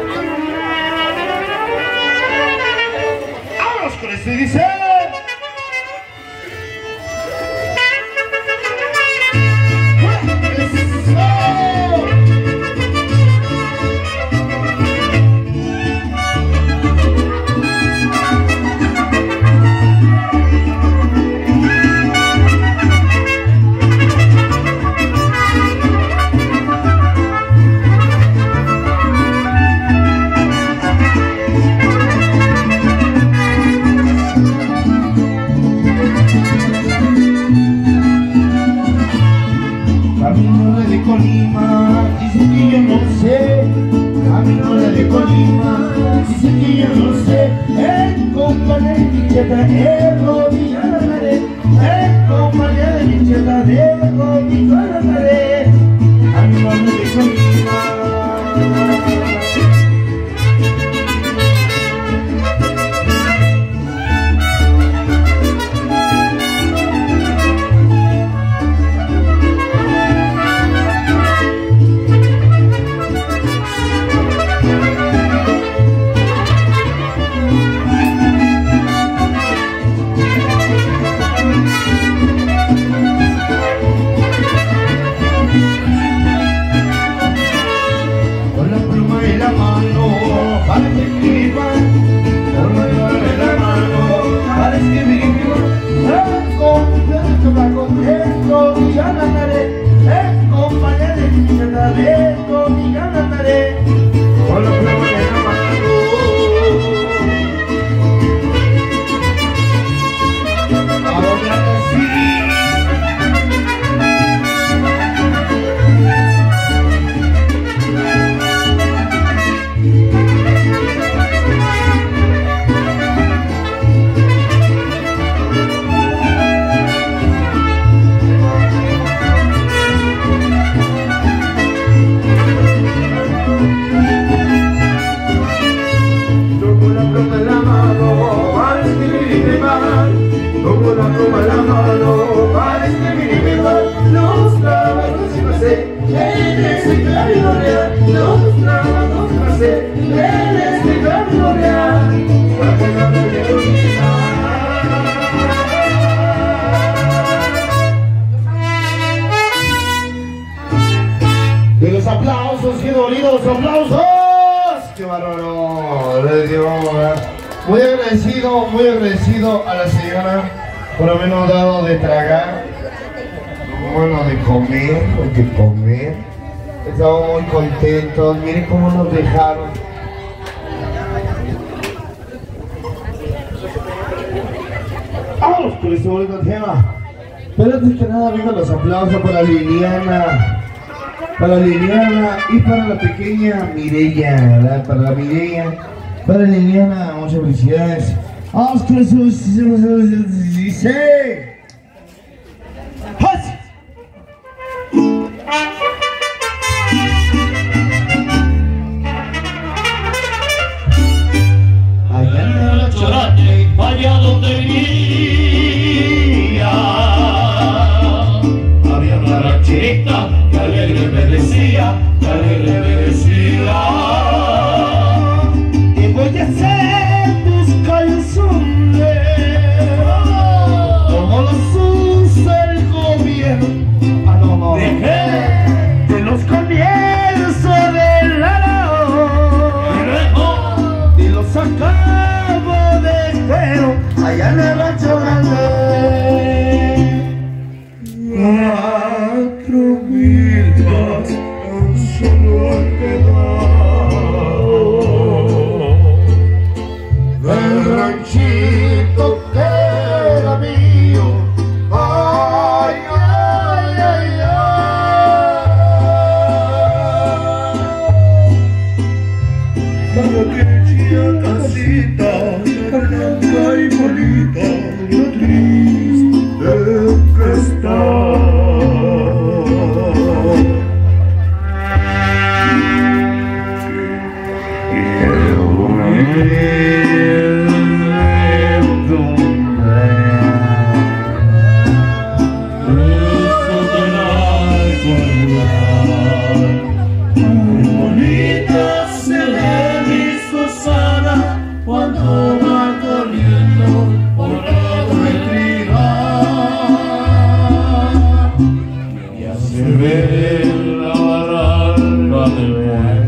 Hallelujah.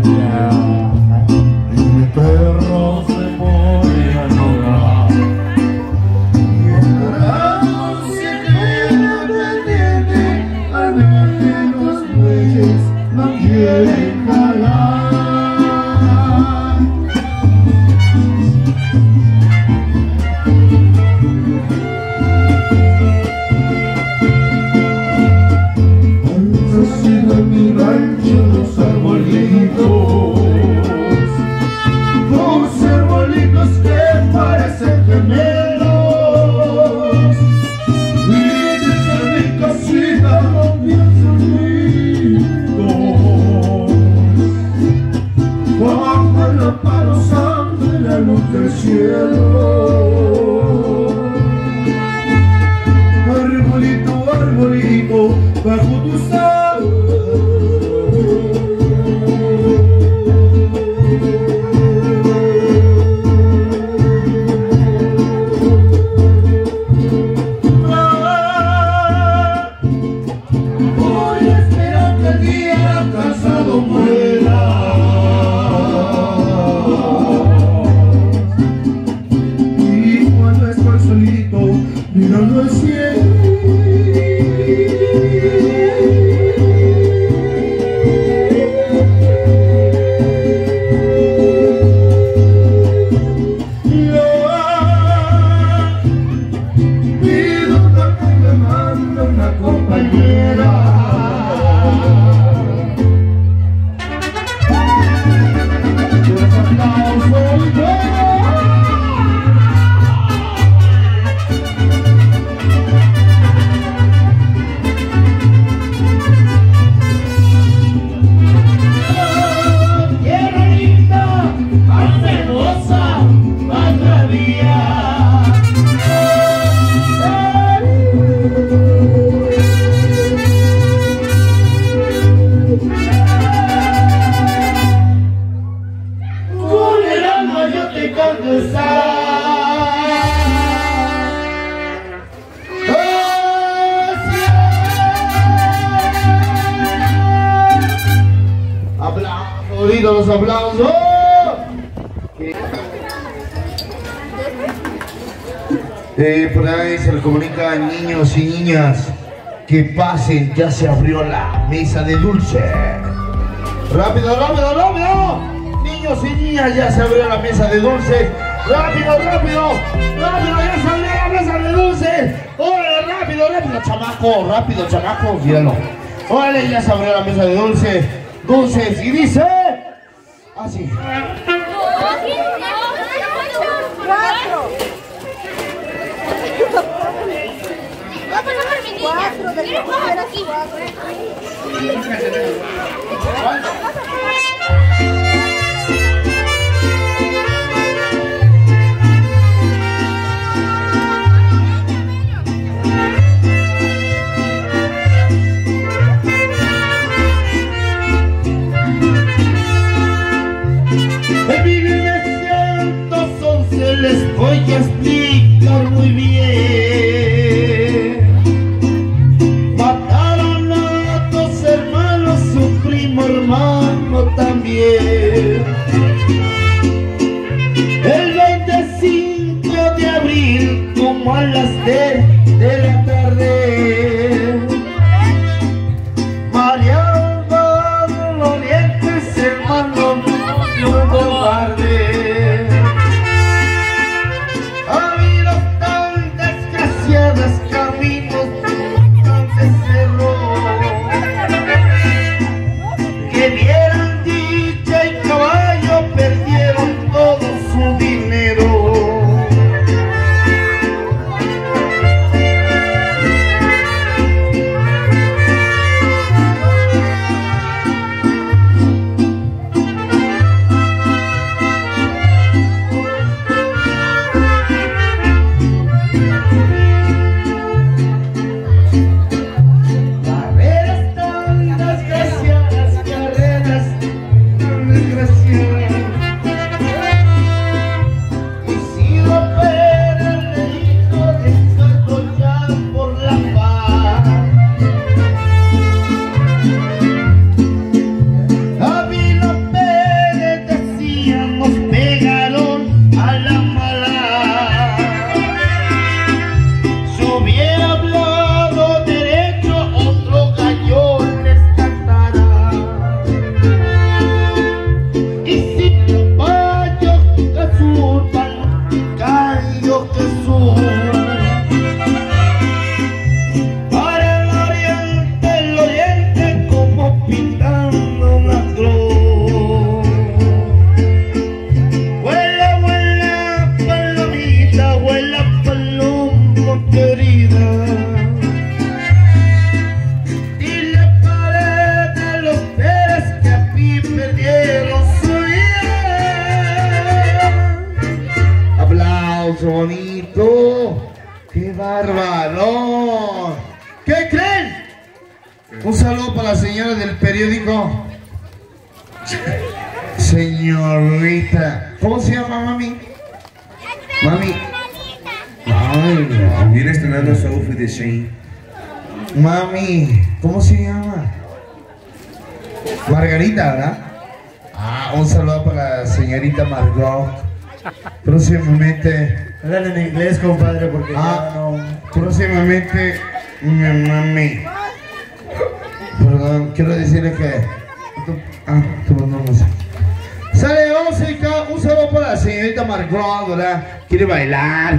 ya se abrió la mesa de dulce. Rápido, rápido, rápido. Niños y niñas, ya se abrió la mesa de dulces. Rápido, rápido, rápido, ya se abrió la mesa de dulces. Órale, rápido, rápido, chamaco, rápido, chamaco, cielo. Órale, ya se abrió la mesa de dulces. Dulces y dice...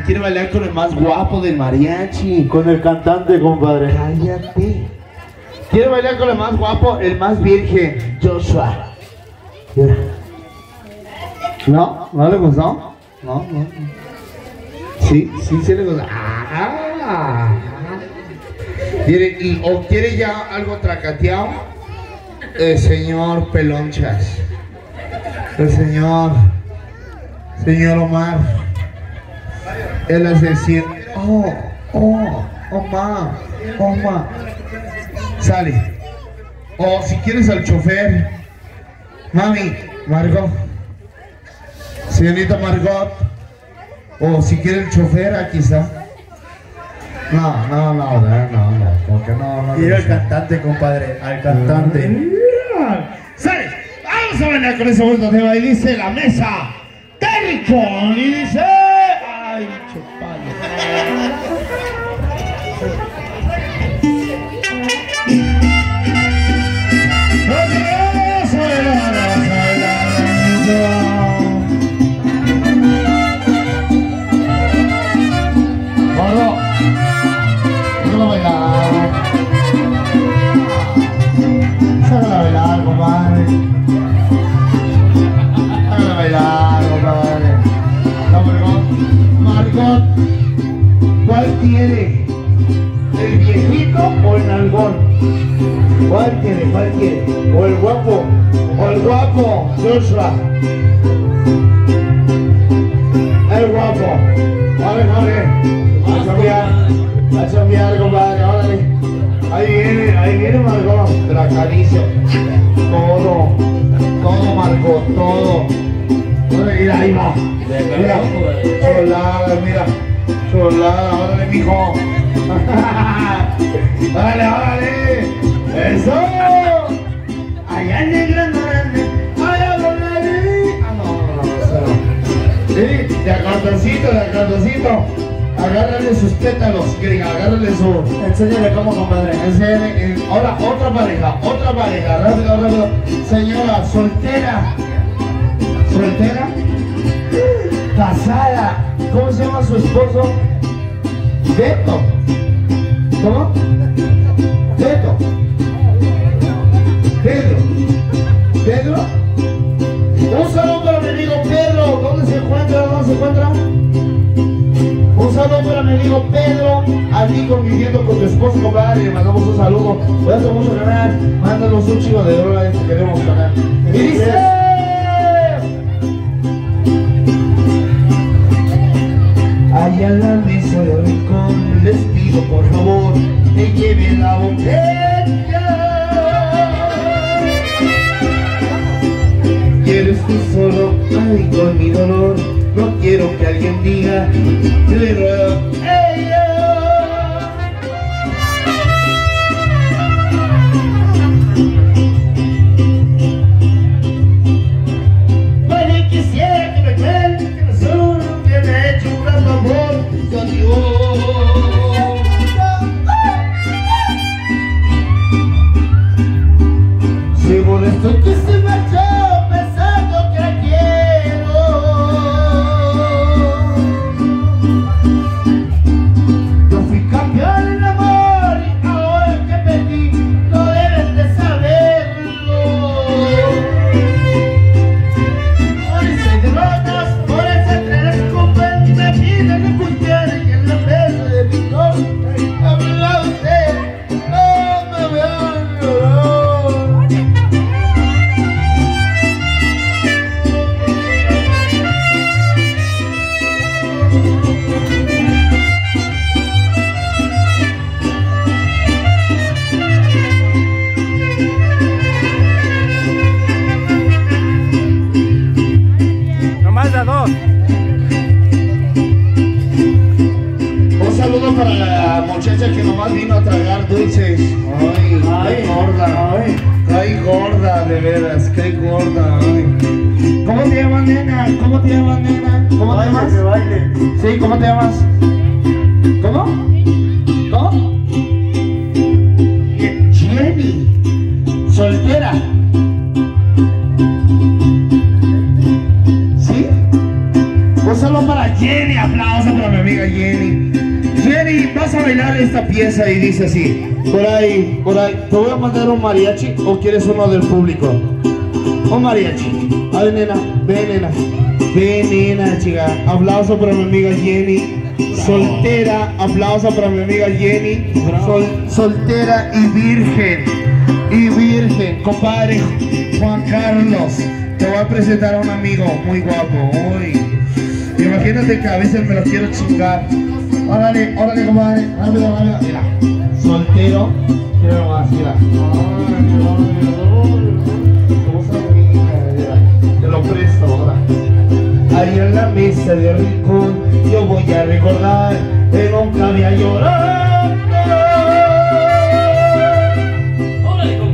quiere bailar con el más guapo del mariachi. Con el cantante, compadre. Cállate. Quiere bailar con el más guapo, el más virgen, Joshua. ¿No? ¿No le gustó? No, no. Sí, sí, sí le gustó. Ah. Y, ¿O quiere ya algo tracateado? El señor Pelonchas. El señor. Señor Omar. Él es decir, oh, oh, Omar, Omar. Sale. O si quieres al chofer, mami, Margot. Señorita Margot. O si quiere el chofer, aquí está. No, no, no, no, no, no, porque no, no. Y al cantante, compadre. Al cantante. ¡Sale! Vamos a bailar con ese bonito tema y dice la mesa. Terricon y dice. ¿Cuál quiere? ¿El viejito o el nalgón? ¿Cuál quiere? ¿Cuál quiere? ¿O el guapo? ¿O el guapo? Joshua. El guapo. Vale, vale. A chambear. A chambear, compadre. Órale. Ahí viene, ahí viene Margot. Te la acaricio. Todo. Todo, Margot. Todo. Mira, ahí va. Mira. Solada, mira. Solada. Órale, mijo. órale, órale. Eso. Allá en el gran grande. Allá la Ah, no, no, no, eso no. Sí, de acordoncito, de acordoncito. Agárrale sus pétalos, gringa, agárrale su. Enséñale cómo, compadre. Enséñale, eh, Ahora, otra pareja, otra pareja, rápido, rápido. Señora, soltera. ¿Soltera? Casada. ¿Cómo se llama su esposo? Beto. ¿Cómo? Beto. Pedro. Pedro. Un saludo para mi amigo Pedro. ¿Dónde se encuentra? ¿Dónde se encuentra? Un saludo para mi amigo Pedro, aquí conviviendo con tu esposo, compadre, le mandamos un saludo. Hacer mucho ganar, mándanos un chivo de dólares que queremos ganar. Y. Allá en la mesa de rincón les pido por favor me lleven la botella. ¿Quieres tú solo? Ay, con mi dolor No quiero que alguien diga Le ruego mariachi o quieres uno del público? Un mariachi. A ver, nena, ven, nena. Ven, nena, chica. Aplauso para mi amiga Jenny. Soltera, aplauso para mi amiga Jenny. Sol- soltera y virgen. Y virgen, compadre Juan Carlos. Te voy a presentar a un amigo muy guapo. Uy. Imagínate que a veces me lo quiero chingar. Órale, órale, compadre. Rápido, rápido. Mira, soltero. Mira, Te lo presto ahora. Ahí en la mesa de rincón, yo voy a recordar que nunca había llorado.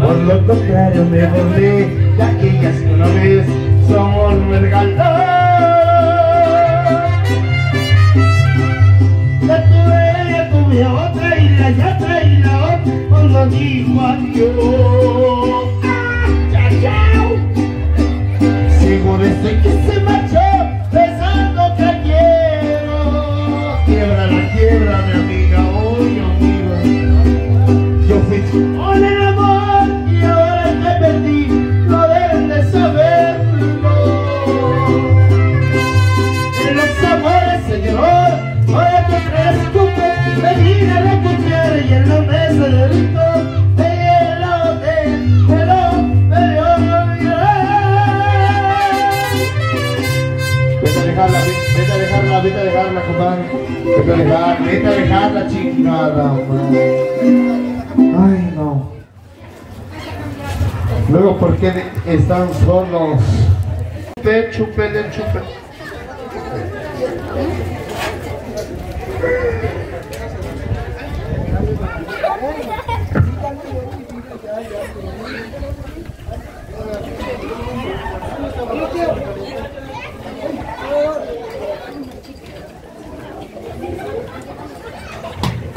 Por lo contrario me volví de aquellas que una vez somos me regaló. Ya tuve, ya tuve otra y la ya traí la. Chao, chao. Seguro estoy que se marchó compadre. Vete a dejarla, vete a dejarla, chingada, madre. Ay, no. Luego, ¿por qué están solos? Chupe, chupele, chupe.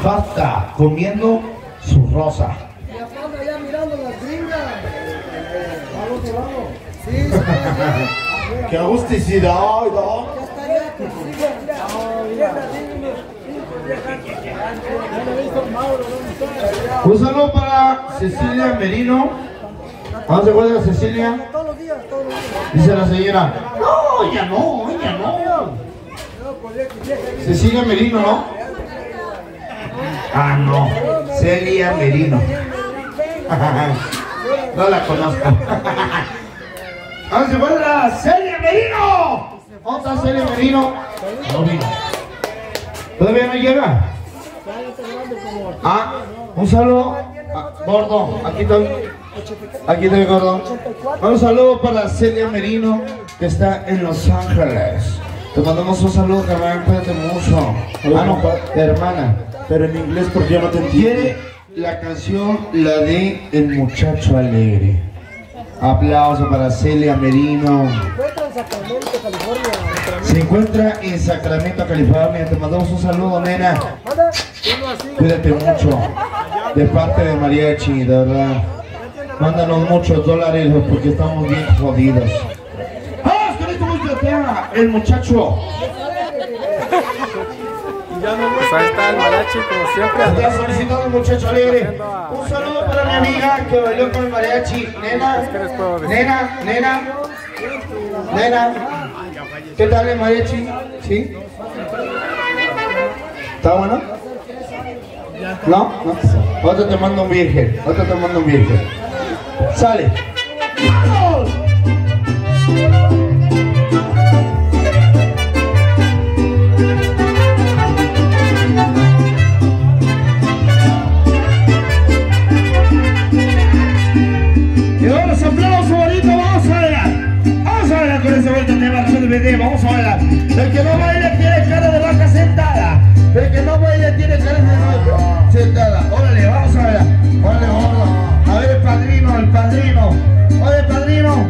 Basta, comiendo su rosa. Y afuera allá mirando las gringas. Vamos, vamos. Sí, sí. ¡Qué agusticidad, ¿no? Ya estaría consigo. Mira, Ya ¿dónde? Un saludo para Cecilia Merino. ¿Dónde se encuentra Cecilia? Todos los días, todos los días. Dice la señora. No, ella no, no. No, ya que- Cecilia Merino, ¿no? Ah, no. Celia Merino. No la conozco. ¿Dónde se encuentra Celia Merino? ¿Dónde está Celia Merino? ¿Todavía no llega? Ah, un saludo. Ah, gordo, aquí estoy. Aquí estoy, gordo. Un saludo para Celia Merino, que está en Los Ángeles. Te mandamos un saludo, carnal, cuídate mucho. Ah, no, hermana. Pero en inglés porque no te entiendo. La canción, la de El Muchacho Alegre. Aplauso para Celia Merino. Encuentra en Sacramento, California. Se encuentra en Sacramento, California. Te mandamos un saludo, nena. Cuídate mucho. De parte de Mariachi, de verdad. Mándanos muchos dólares porque estamos bien jodidos. ¡Vamos con este música! El muchacho. Pues ahí está el mariachi, como siempre. Está solicitando el muchacho alegre. Un saludo para mi amiga que bailó con el mariachi. Nena, nena, nena, nena. ¿Qué tal el mariachi? ¿Sí? ¿Está bueno? ¿No? ¿No? Otro te mando un virgen. Otro te mando un virgen. Sale. El que no baile tiene cara de vaca sentada. El que no baile tiene cara de vaca sentada. Órale, vamos a ver. Órale, vamos. A ver el padrino, el padrino. Oye, padrino.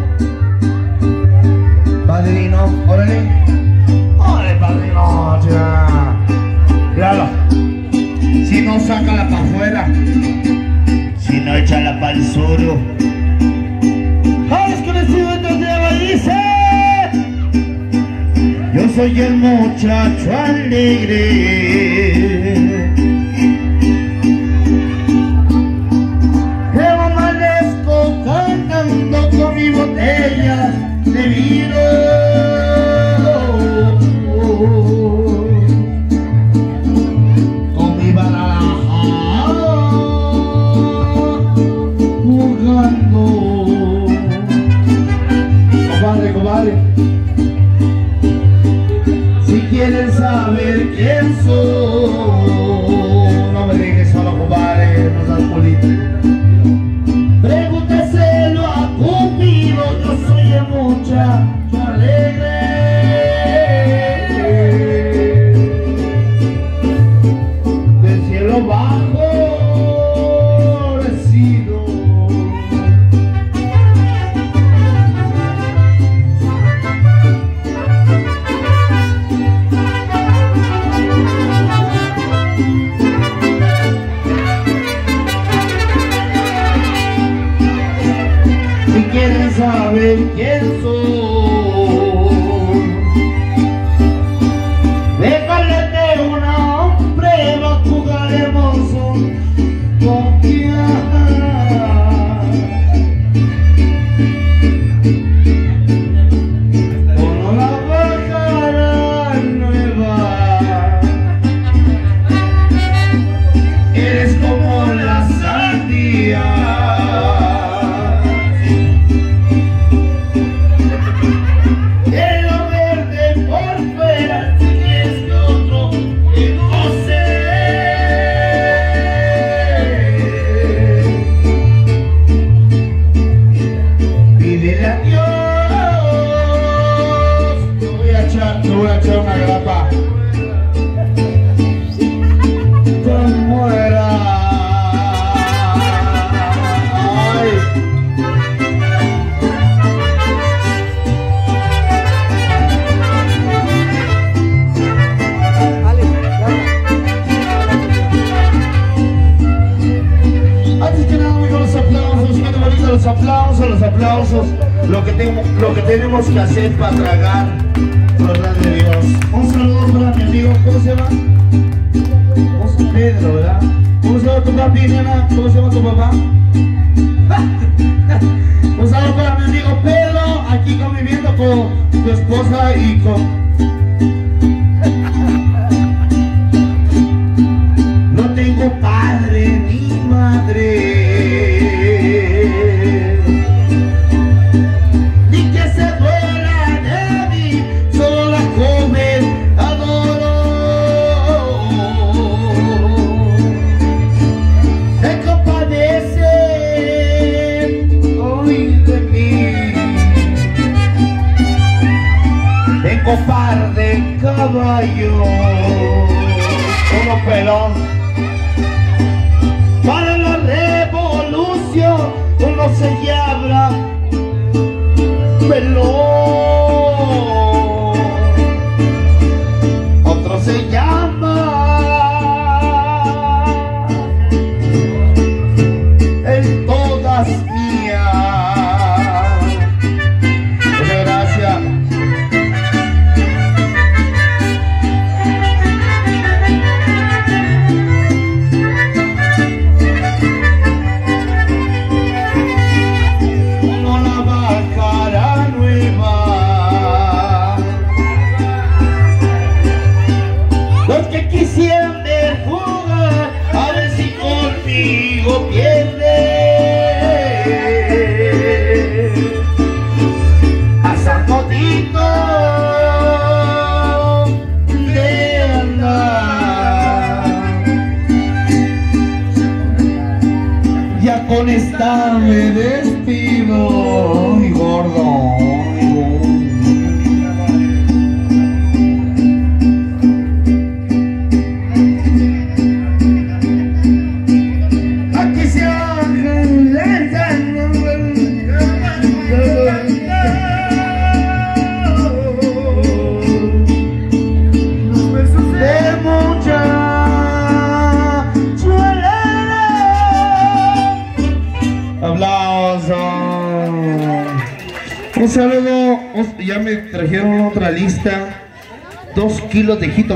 Padrino, órale. Órale, padrino. Ya. Si no, sácala para afuera. Si no, échala para el sur. ¡Vamos con el siguiente tema! ¡Dice! soy el muchacho alegre. Pero amanezco cantando con mi botella de vino.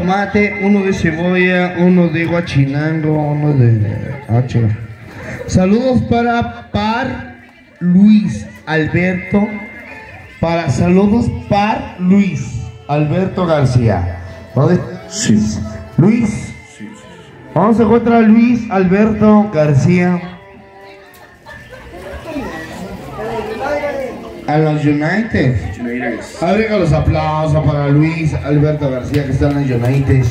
Jitomate, uno de cebolla, uno de guachinango, uno de... Ah, chica. Saludos para Par Luis Alberto. Para saludos Par Luis Alberto García. ¿Dónde? Sí. Luis. ¿Dónde se encuentra Luis Alberto García? A los United. Agrega los aplausos para Luis Alberto García que está en los United.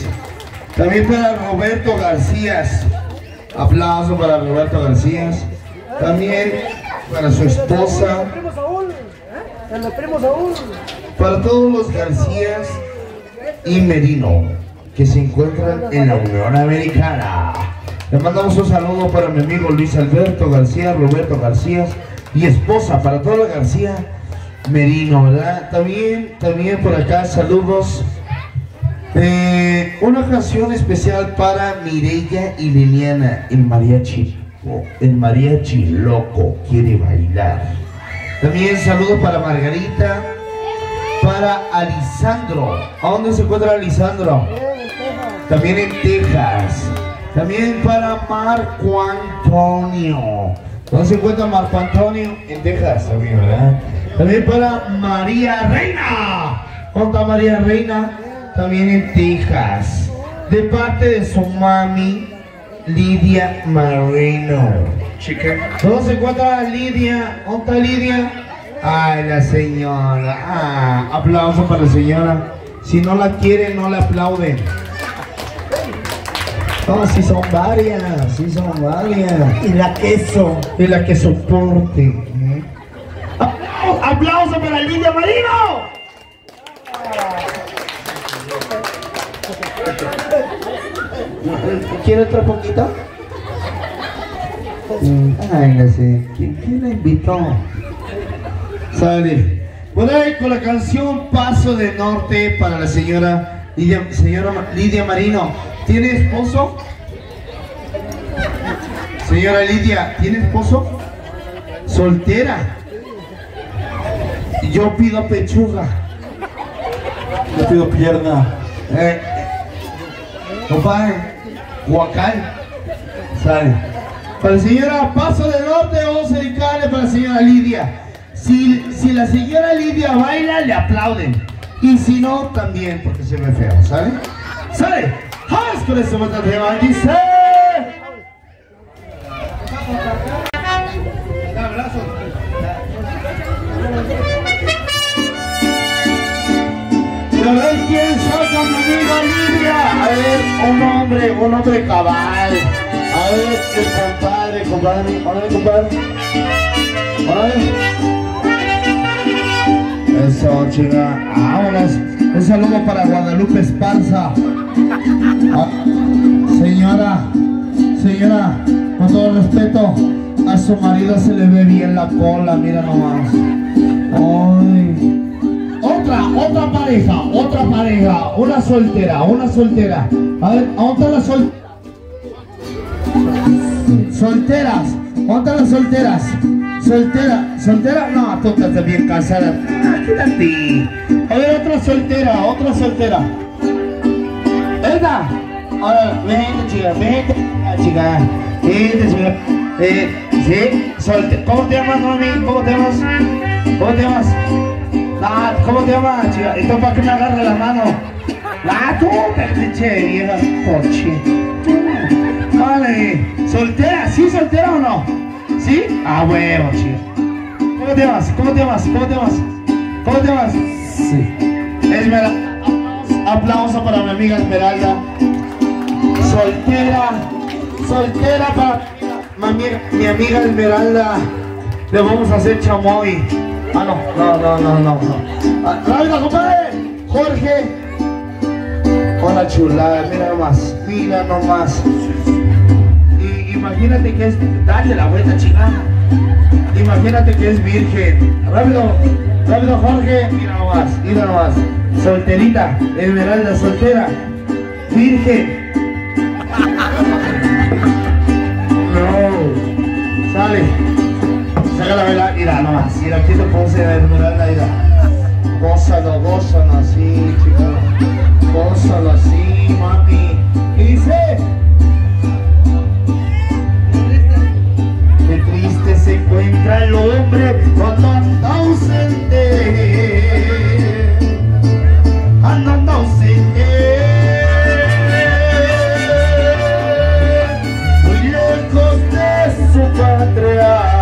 También para Roberto García. Aplauso para Roberto García. También para su esposa. El. Para todos los Garcías y Merino que se encuentran en la Unión Americana. Le mandamos un saludo para mi amigo Luis Alberto García, Roberto García y esposa, para toda la García Merino, ¿verdad? También, también por acá saludos. Una canción especial para Mireya y Liliana, el mariachi, el mariachi loco quiere bailar. También saludos para Margarita, para Alisandro. ¿A dónde se encuentra Alisandro? También en Texas. También para Marco Antonio. ¿Dónde se encuentra Marco Antonio? En Texas también, ¿verdad? También para María Reina. ¿Dónde está María Reina? También en Texas. De parte de su mami, Lidia Marino. ¿Dónde se encuentra Lidia? ¿Dónde está Lidia? Ay, la señora. Ah, aplauso para la señora. Si no la quieren, no la aplauden. No, si son varias, si son varias. Y la queso. Y la que soporte. ¡Aplauso, aplauso para Lidia Marino! ¿Quiere otra poquita? Mm, Ay, no sé. ¿Quién, quién la invitó? Sale. Ahí con la canción Paso de Norte para la señora Lidia, señora Lidia Marino. ¿Tiene esposo? Señora Lidia, ¿tiene esposo? Soltera. Yo pido pechuga. Yo pido pierna. Eh, compadre, guacal. Sale. Para la señora Paso del Norte, vamos a dedicarle para la señora Lidia. Si, si la señora Lidia baila, le aplauden. Y si no, también, porque se ve feo, ¿sale? ¡Sale! ¡Vamos con de tema! Dice... A ver quién saca mi amiga. A ver, un hombre, un hombre cabal. A ver, el compadre, compadre. Ver, compadre. Eso, chica. Vámonos. Un saludo para Guadalupe Esparza. Ah, señora, señora, con todo respeto, a su marido se le ve bien la cola, mira nomás. Ay. Otra, pareja, otra pareja, una soltera, una soltera. A ver, ¿a ¿dónde las sol solteras? ¿Dónde las solteras? ¿Soltera? ¿Soltera? No, tú estás bien casada. Ah, quédate. A ver, otra soltera, otra soltera. Esta. Ahora, vente, chica, vente, ah, chica. Vente, chica. Eh, sí, ¿Cómo te llamas, mami? ¿Cómo te llamas? ¿Cómo te llamas? Ah, ¿Cómo te llamas, chica? Esto es para que me agarre la mano. Ah, tú, pinche vieja coche. Vale, ¿soltera? ¿Sí, soltera o no? ¿Sí? Ah, huevo, chica. ¿Cómo te llamas? ¿Cómo te llamas? ¿Cómo te llamas? ¿Cómo te llamas? Sí. Esmeralda. Aplauso para mi amiga Esmeralda. Soltera. Soltera para mi amiga, mi amiga Esmeralda. Le vamos a hacer chamoy. Ah, no, no, no, no, no. Ah, rápido, compadre. Jorge. Hola chulada, mira nomás, mira nomás. Y, imagínate que es, dale la vuelta chingada. Imagínate que es virgen. Rápido, rápido Jorge, mira nomás, mira nomás. Solterita, Esmeralda, soltera, virgen. No, sale mira la verdad, mira nomás, mira aquí te puse a mirar la mira. Gózalo, gózalo así, chicos. Gózalo así, mami. ¿Qué dice? Qué triste se encuentra el hombre cuando anda ausente. Andando ausente. patria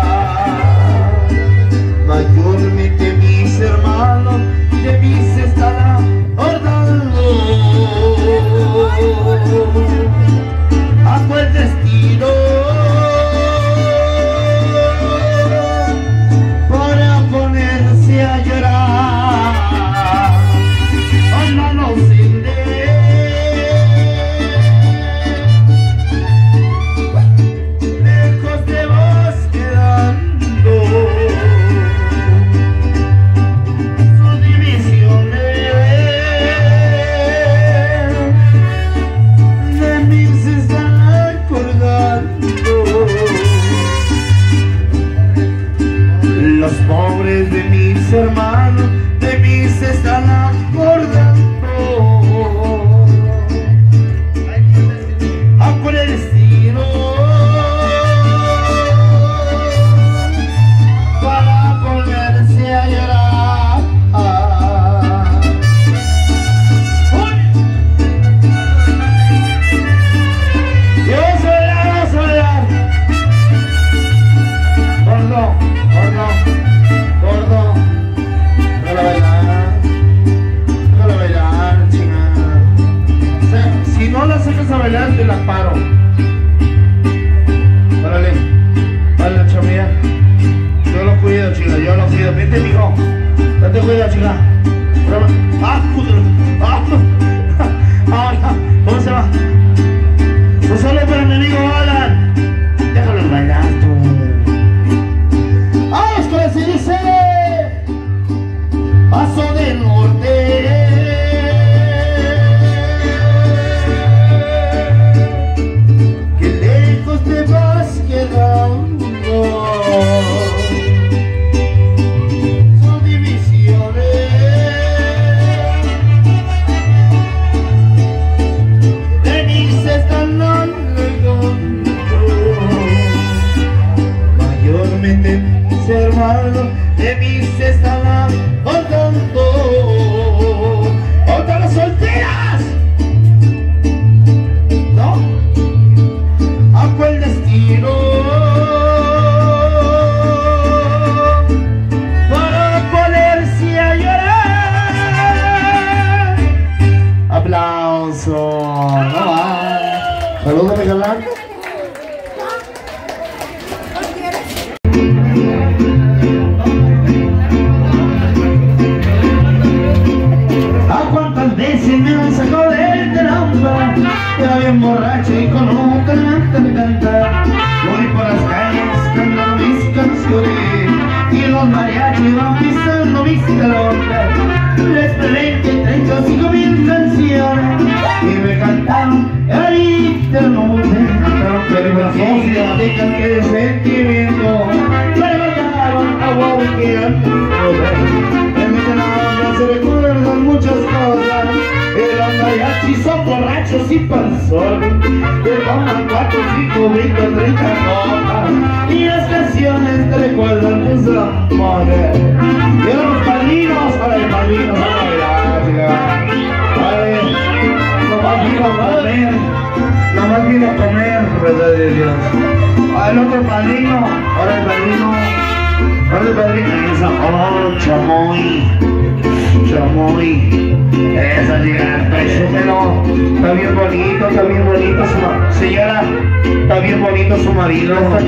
bonito su marido. No.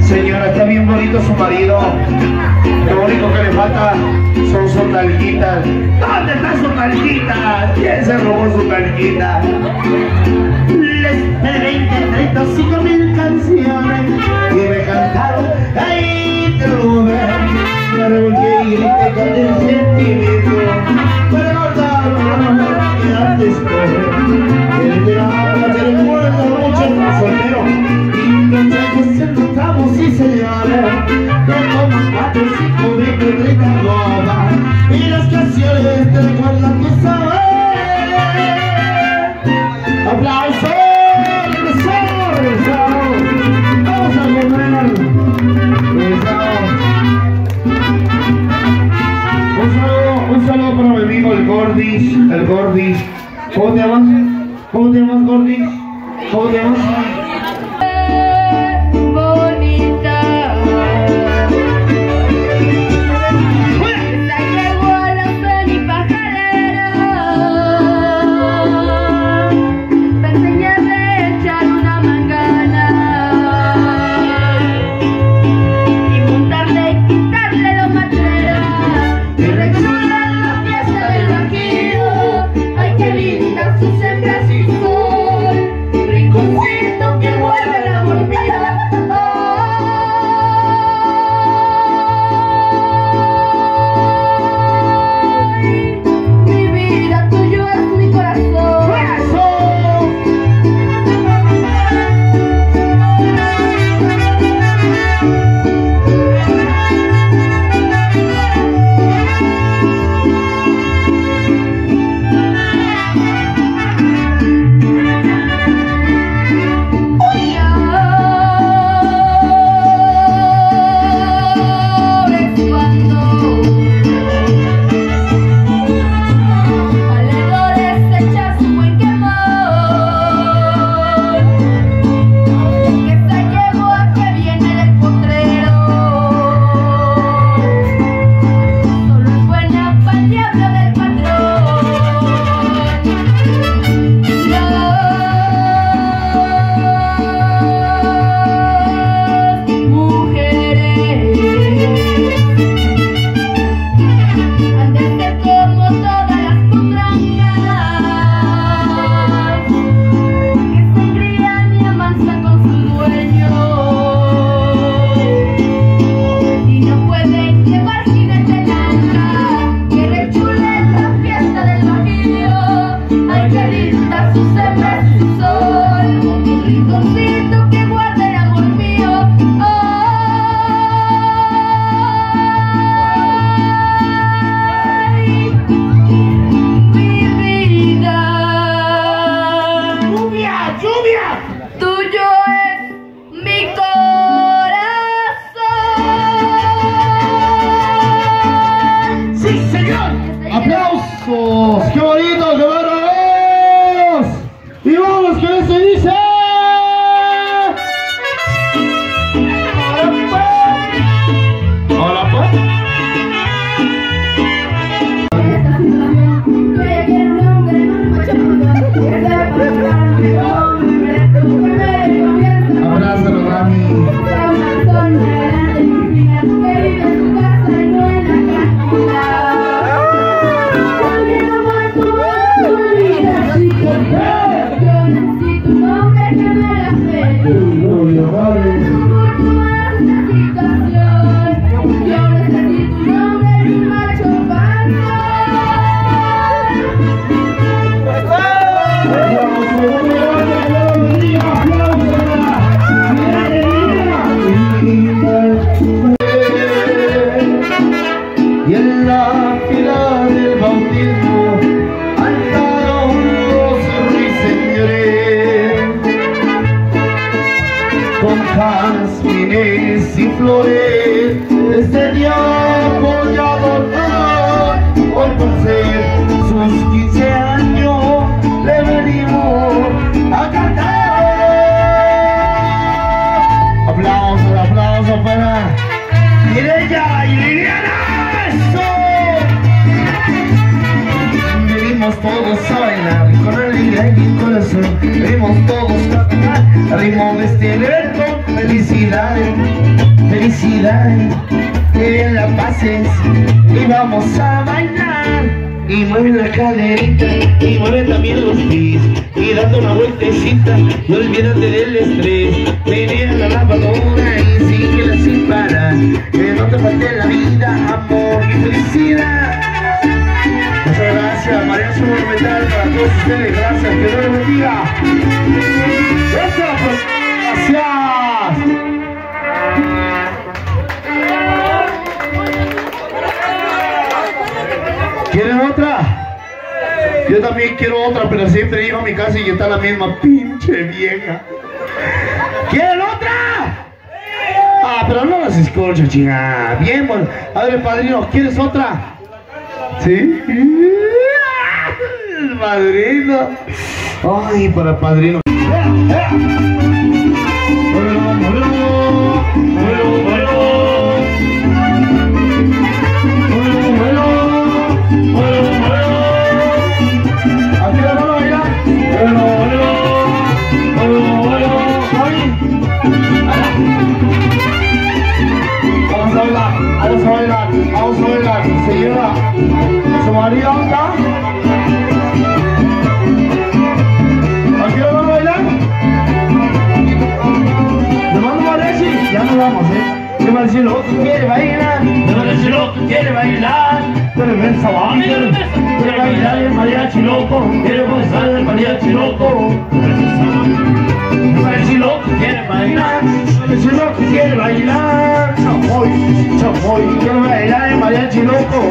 Señora, está bien bonito su marido. Lo único que le falta son sus talquitas. ¿Dónde está su talquita? ¿Quién se robó su talquita? Les de 20, 30, para el padrino.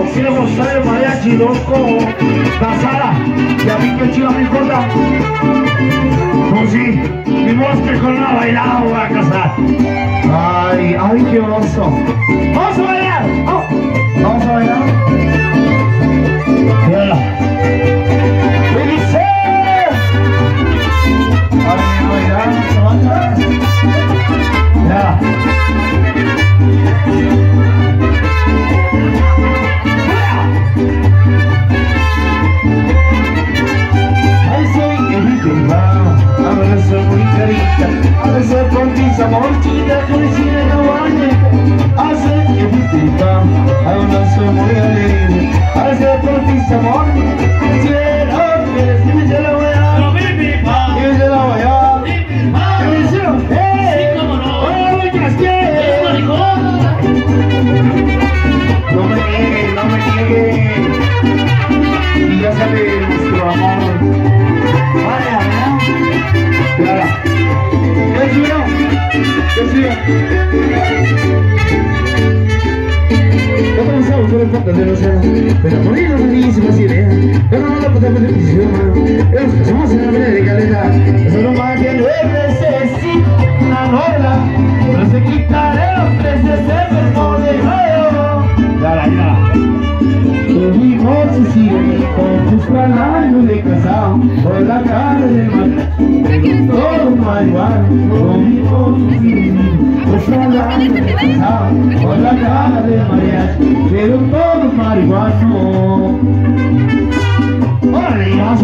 ciego está el mariachi loco. La sala, ya vi que chiva mi corta Pues sí, mi bosque con la bailada voy a casar Ay, ay qué oso. Tuvimos voces con tus palabras de casado por la cara del mar. Todo marihuana, y tus palabras de casado por la cara del mariachi, pero todo marihuano. Órale, vamos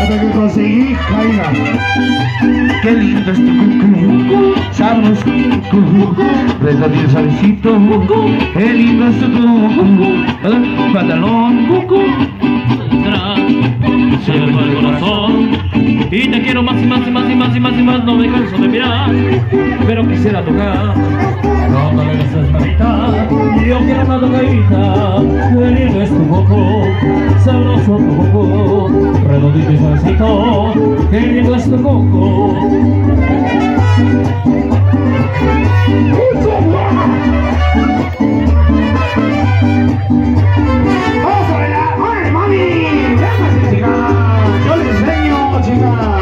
hasta que conseguí caiga. Qué lindo es tu cucú, sabros cucú, resbalir sabecito, qué lindo es tu cucú, ¿Eh? pantalón cucú. Se me va el corazón y te quiero más y más y más y más y más y más, no me canso de mirar, pero quisiera tocar. No me no regresas yo quiero una tocadita, qué lindo es tu coco, sabroso tu coco, redondito y suavecito, qué lindo es tu coco. ¡Vamos a mami! Chica! ¡Yo chica!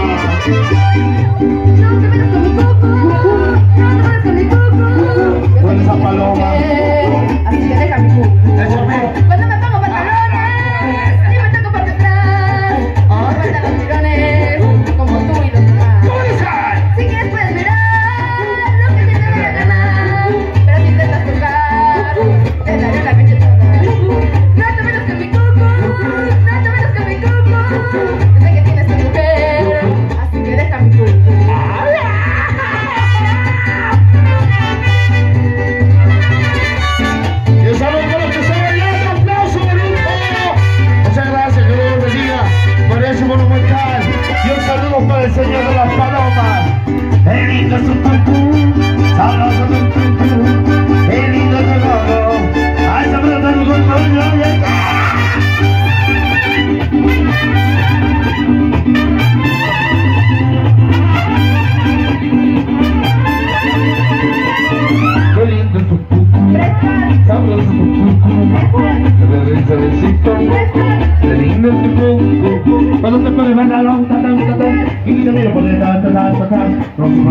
Masih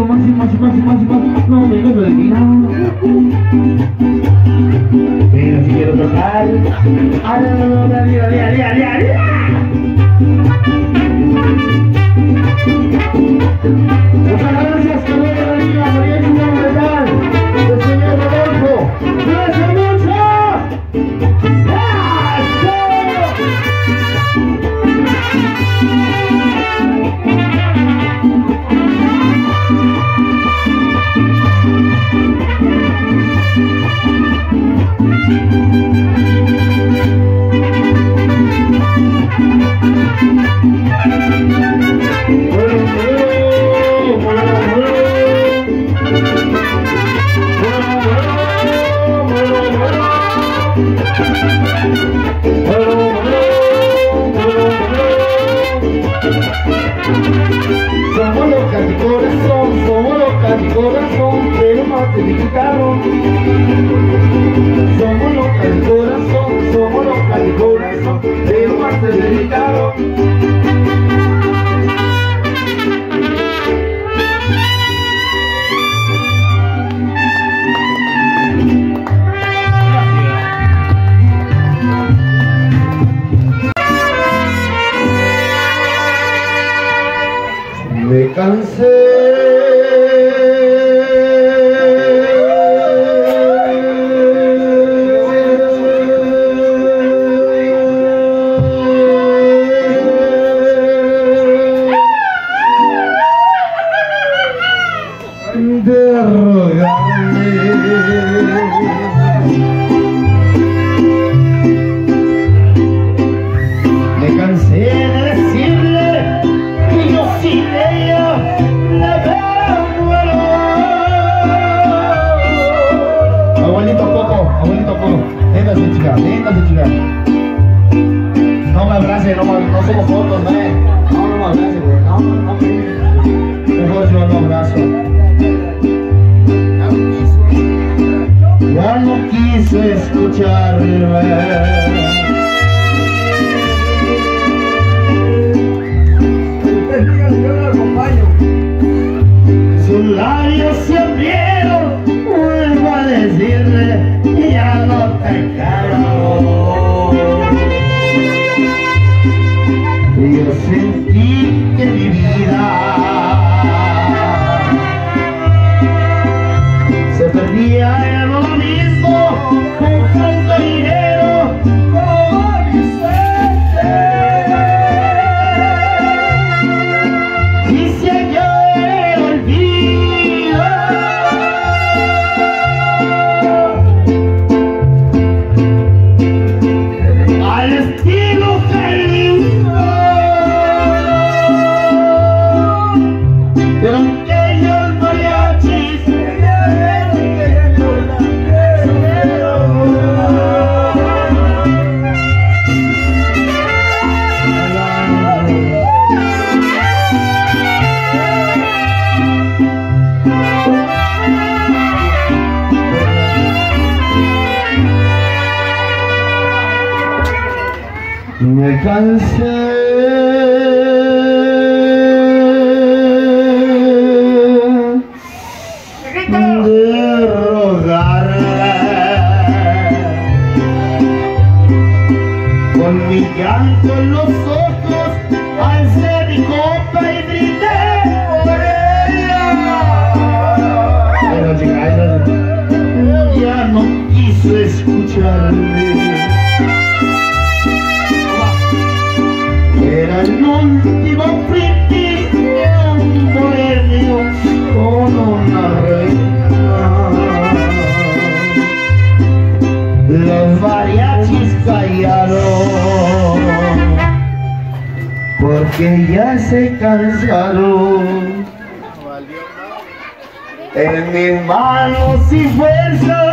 masih masih masih masih no quiso escucharme. Because que ya se cansaron. En mis manos y fuerzas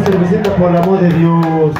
una cervecita por el amor de Dios.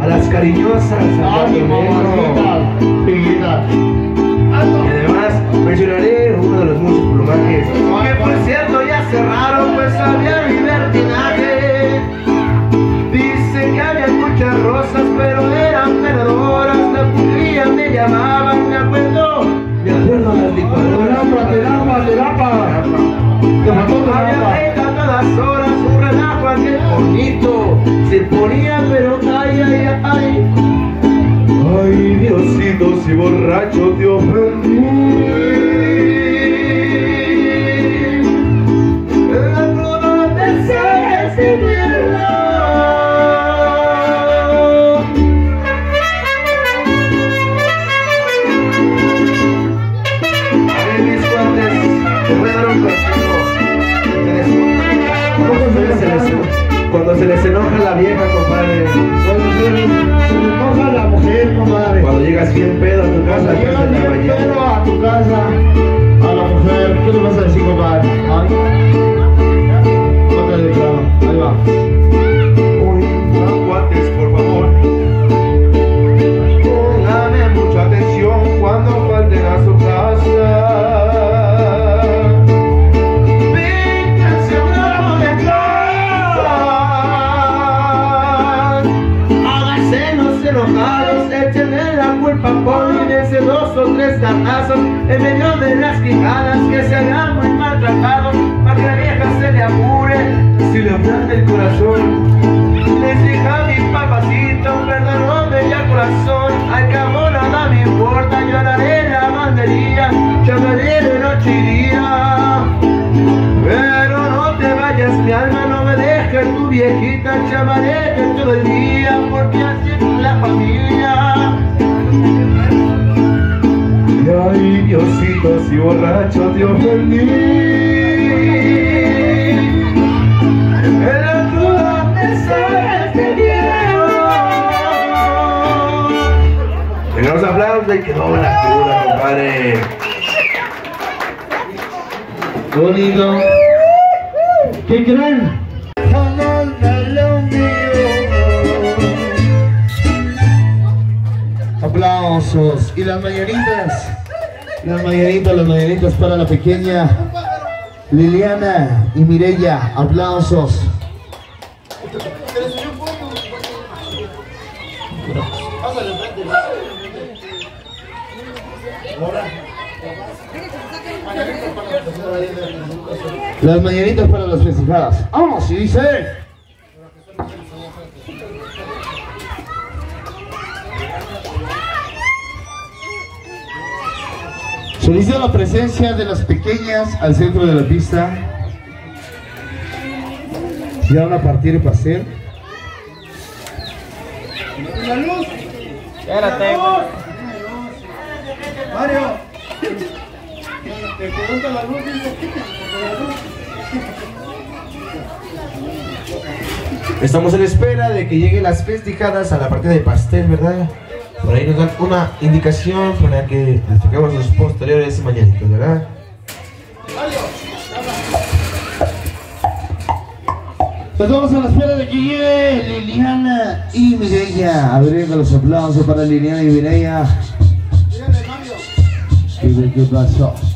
A las cariñosas, a mi Y además mencionaré uno de los muchos plumajes que por cierto ya cerraron, pues había libertinaje. Dicen que había muchas rosas, pero eran venadoras, la pulía me llamaban, me acuerdo, me acuerdo las licuadoras. Terapa, terapa, terapa. Había a todas horas, un relajo aquel bonito, se ponía pero ay, ay, ay. Ay, Diosito, si borracho te ofendí. En medio de las quijadas que se hagan muy maltratados, para que la vieja se le apure, si le ablanda el corazón. Les dije a mi papacito, perdóname ya corazón, al cabo nada me importa, yo haré la bandería, llamaré de noche y día. Pero no te vayas, mi alma, no me dejes tu viejita, llamaré todo el día, porque así es la familia. Ay, Diosito, si borracho te ofendí. Cruda me sale este viejo. Tenemos aplausos y quedó la cruda, compadre. Bonito. ¿Qué creen? Aplausos. Y las mañanitas. Las mayaditas, las mayaditas para la pequeña Liliana y Mirella. Aplausos. Las mañanitas para las festejadas. ¡Vamos! Y dice... La presencia de las pequeñas al centro de la pista. Si van a partir y pasar. La luz. Mario. Estamos en espera de que lleguen las festejadas a la parte de pastel, ¿verdad? Por ahí nos dan una indicación para que destaquemos los posteriores mañanitos, ¿verdad? Nos vamos a la espera de que eh, llegue Liliana y Mireia. Abriendo los aplausos para Liliana y Mireia. Y ver qué pasó.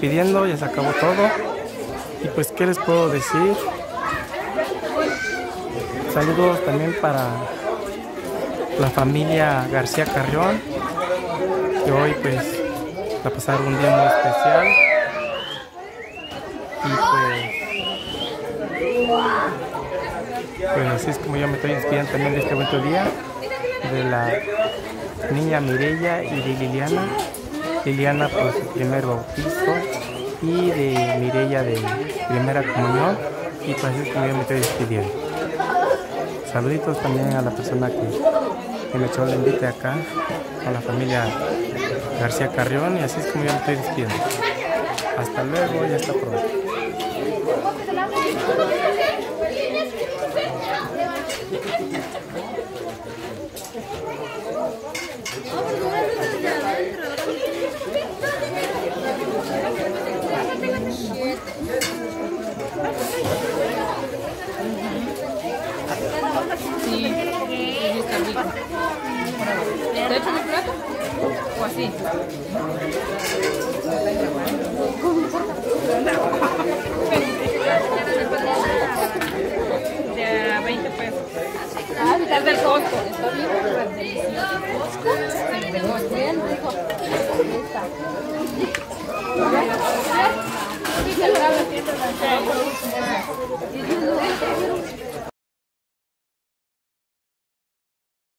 Despidiendo, ya se acabó todo. Y pues, ¿qué les puedo decir? Saludos también para la familia García Carrión, que hoy pues a pasar un día muy especial. Y pues, pues así es como yo me estoy despidiendo también de este bonito día de la niña Mireya y de Liliana. Liliana por su primer bautizo y de Mireya de primera comunión. Y pues es yo me estoy despidiendo. Saluditos también a la persona que, que me echó el invite acá, a la familia García Carrión y así es como yo me estoy despidiendo. Hasta luego y hasta pronto. Sí, sí, está rico. ¿Te plato? ¿O así?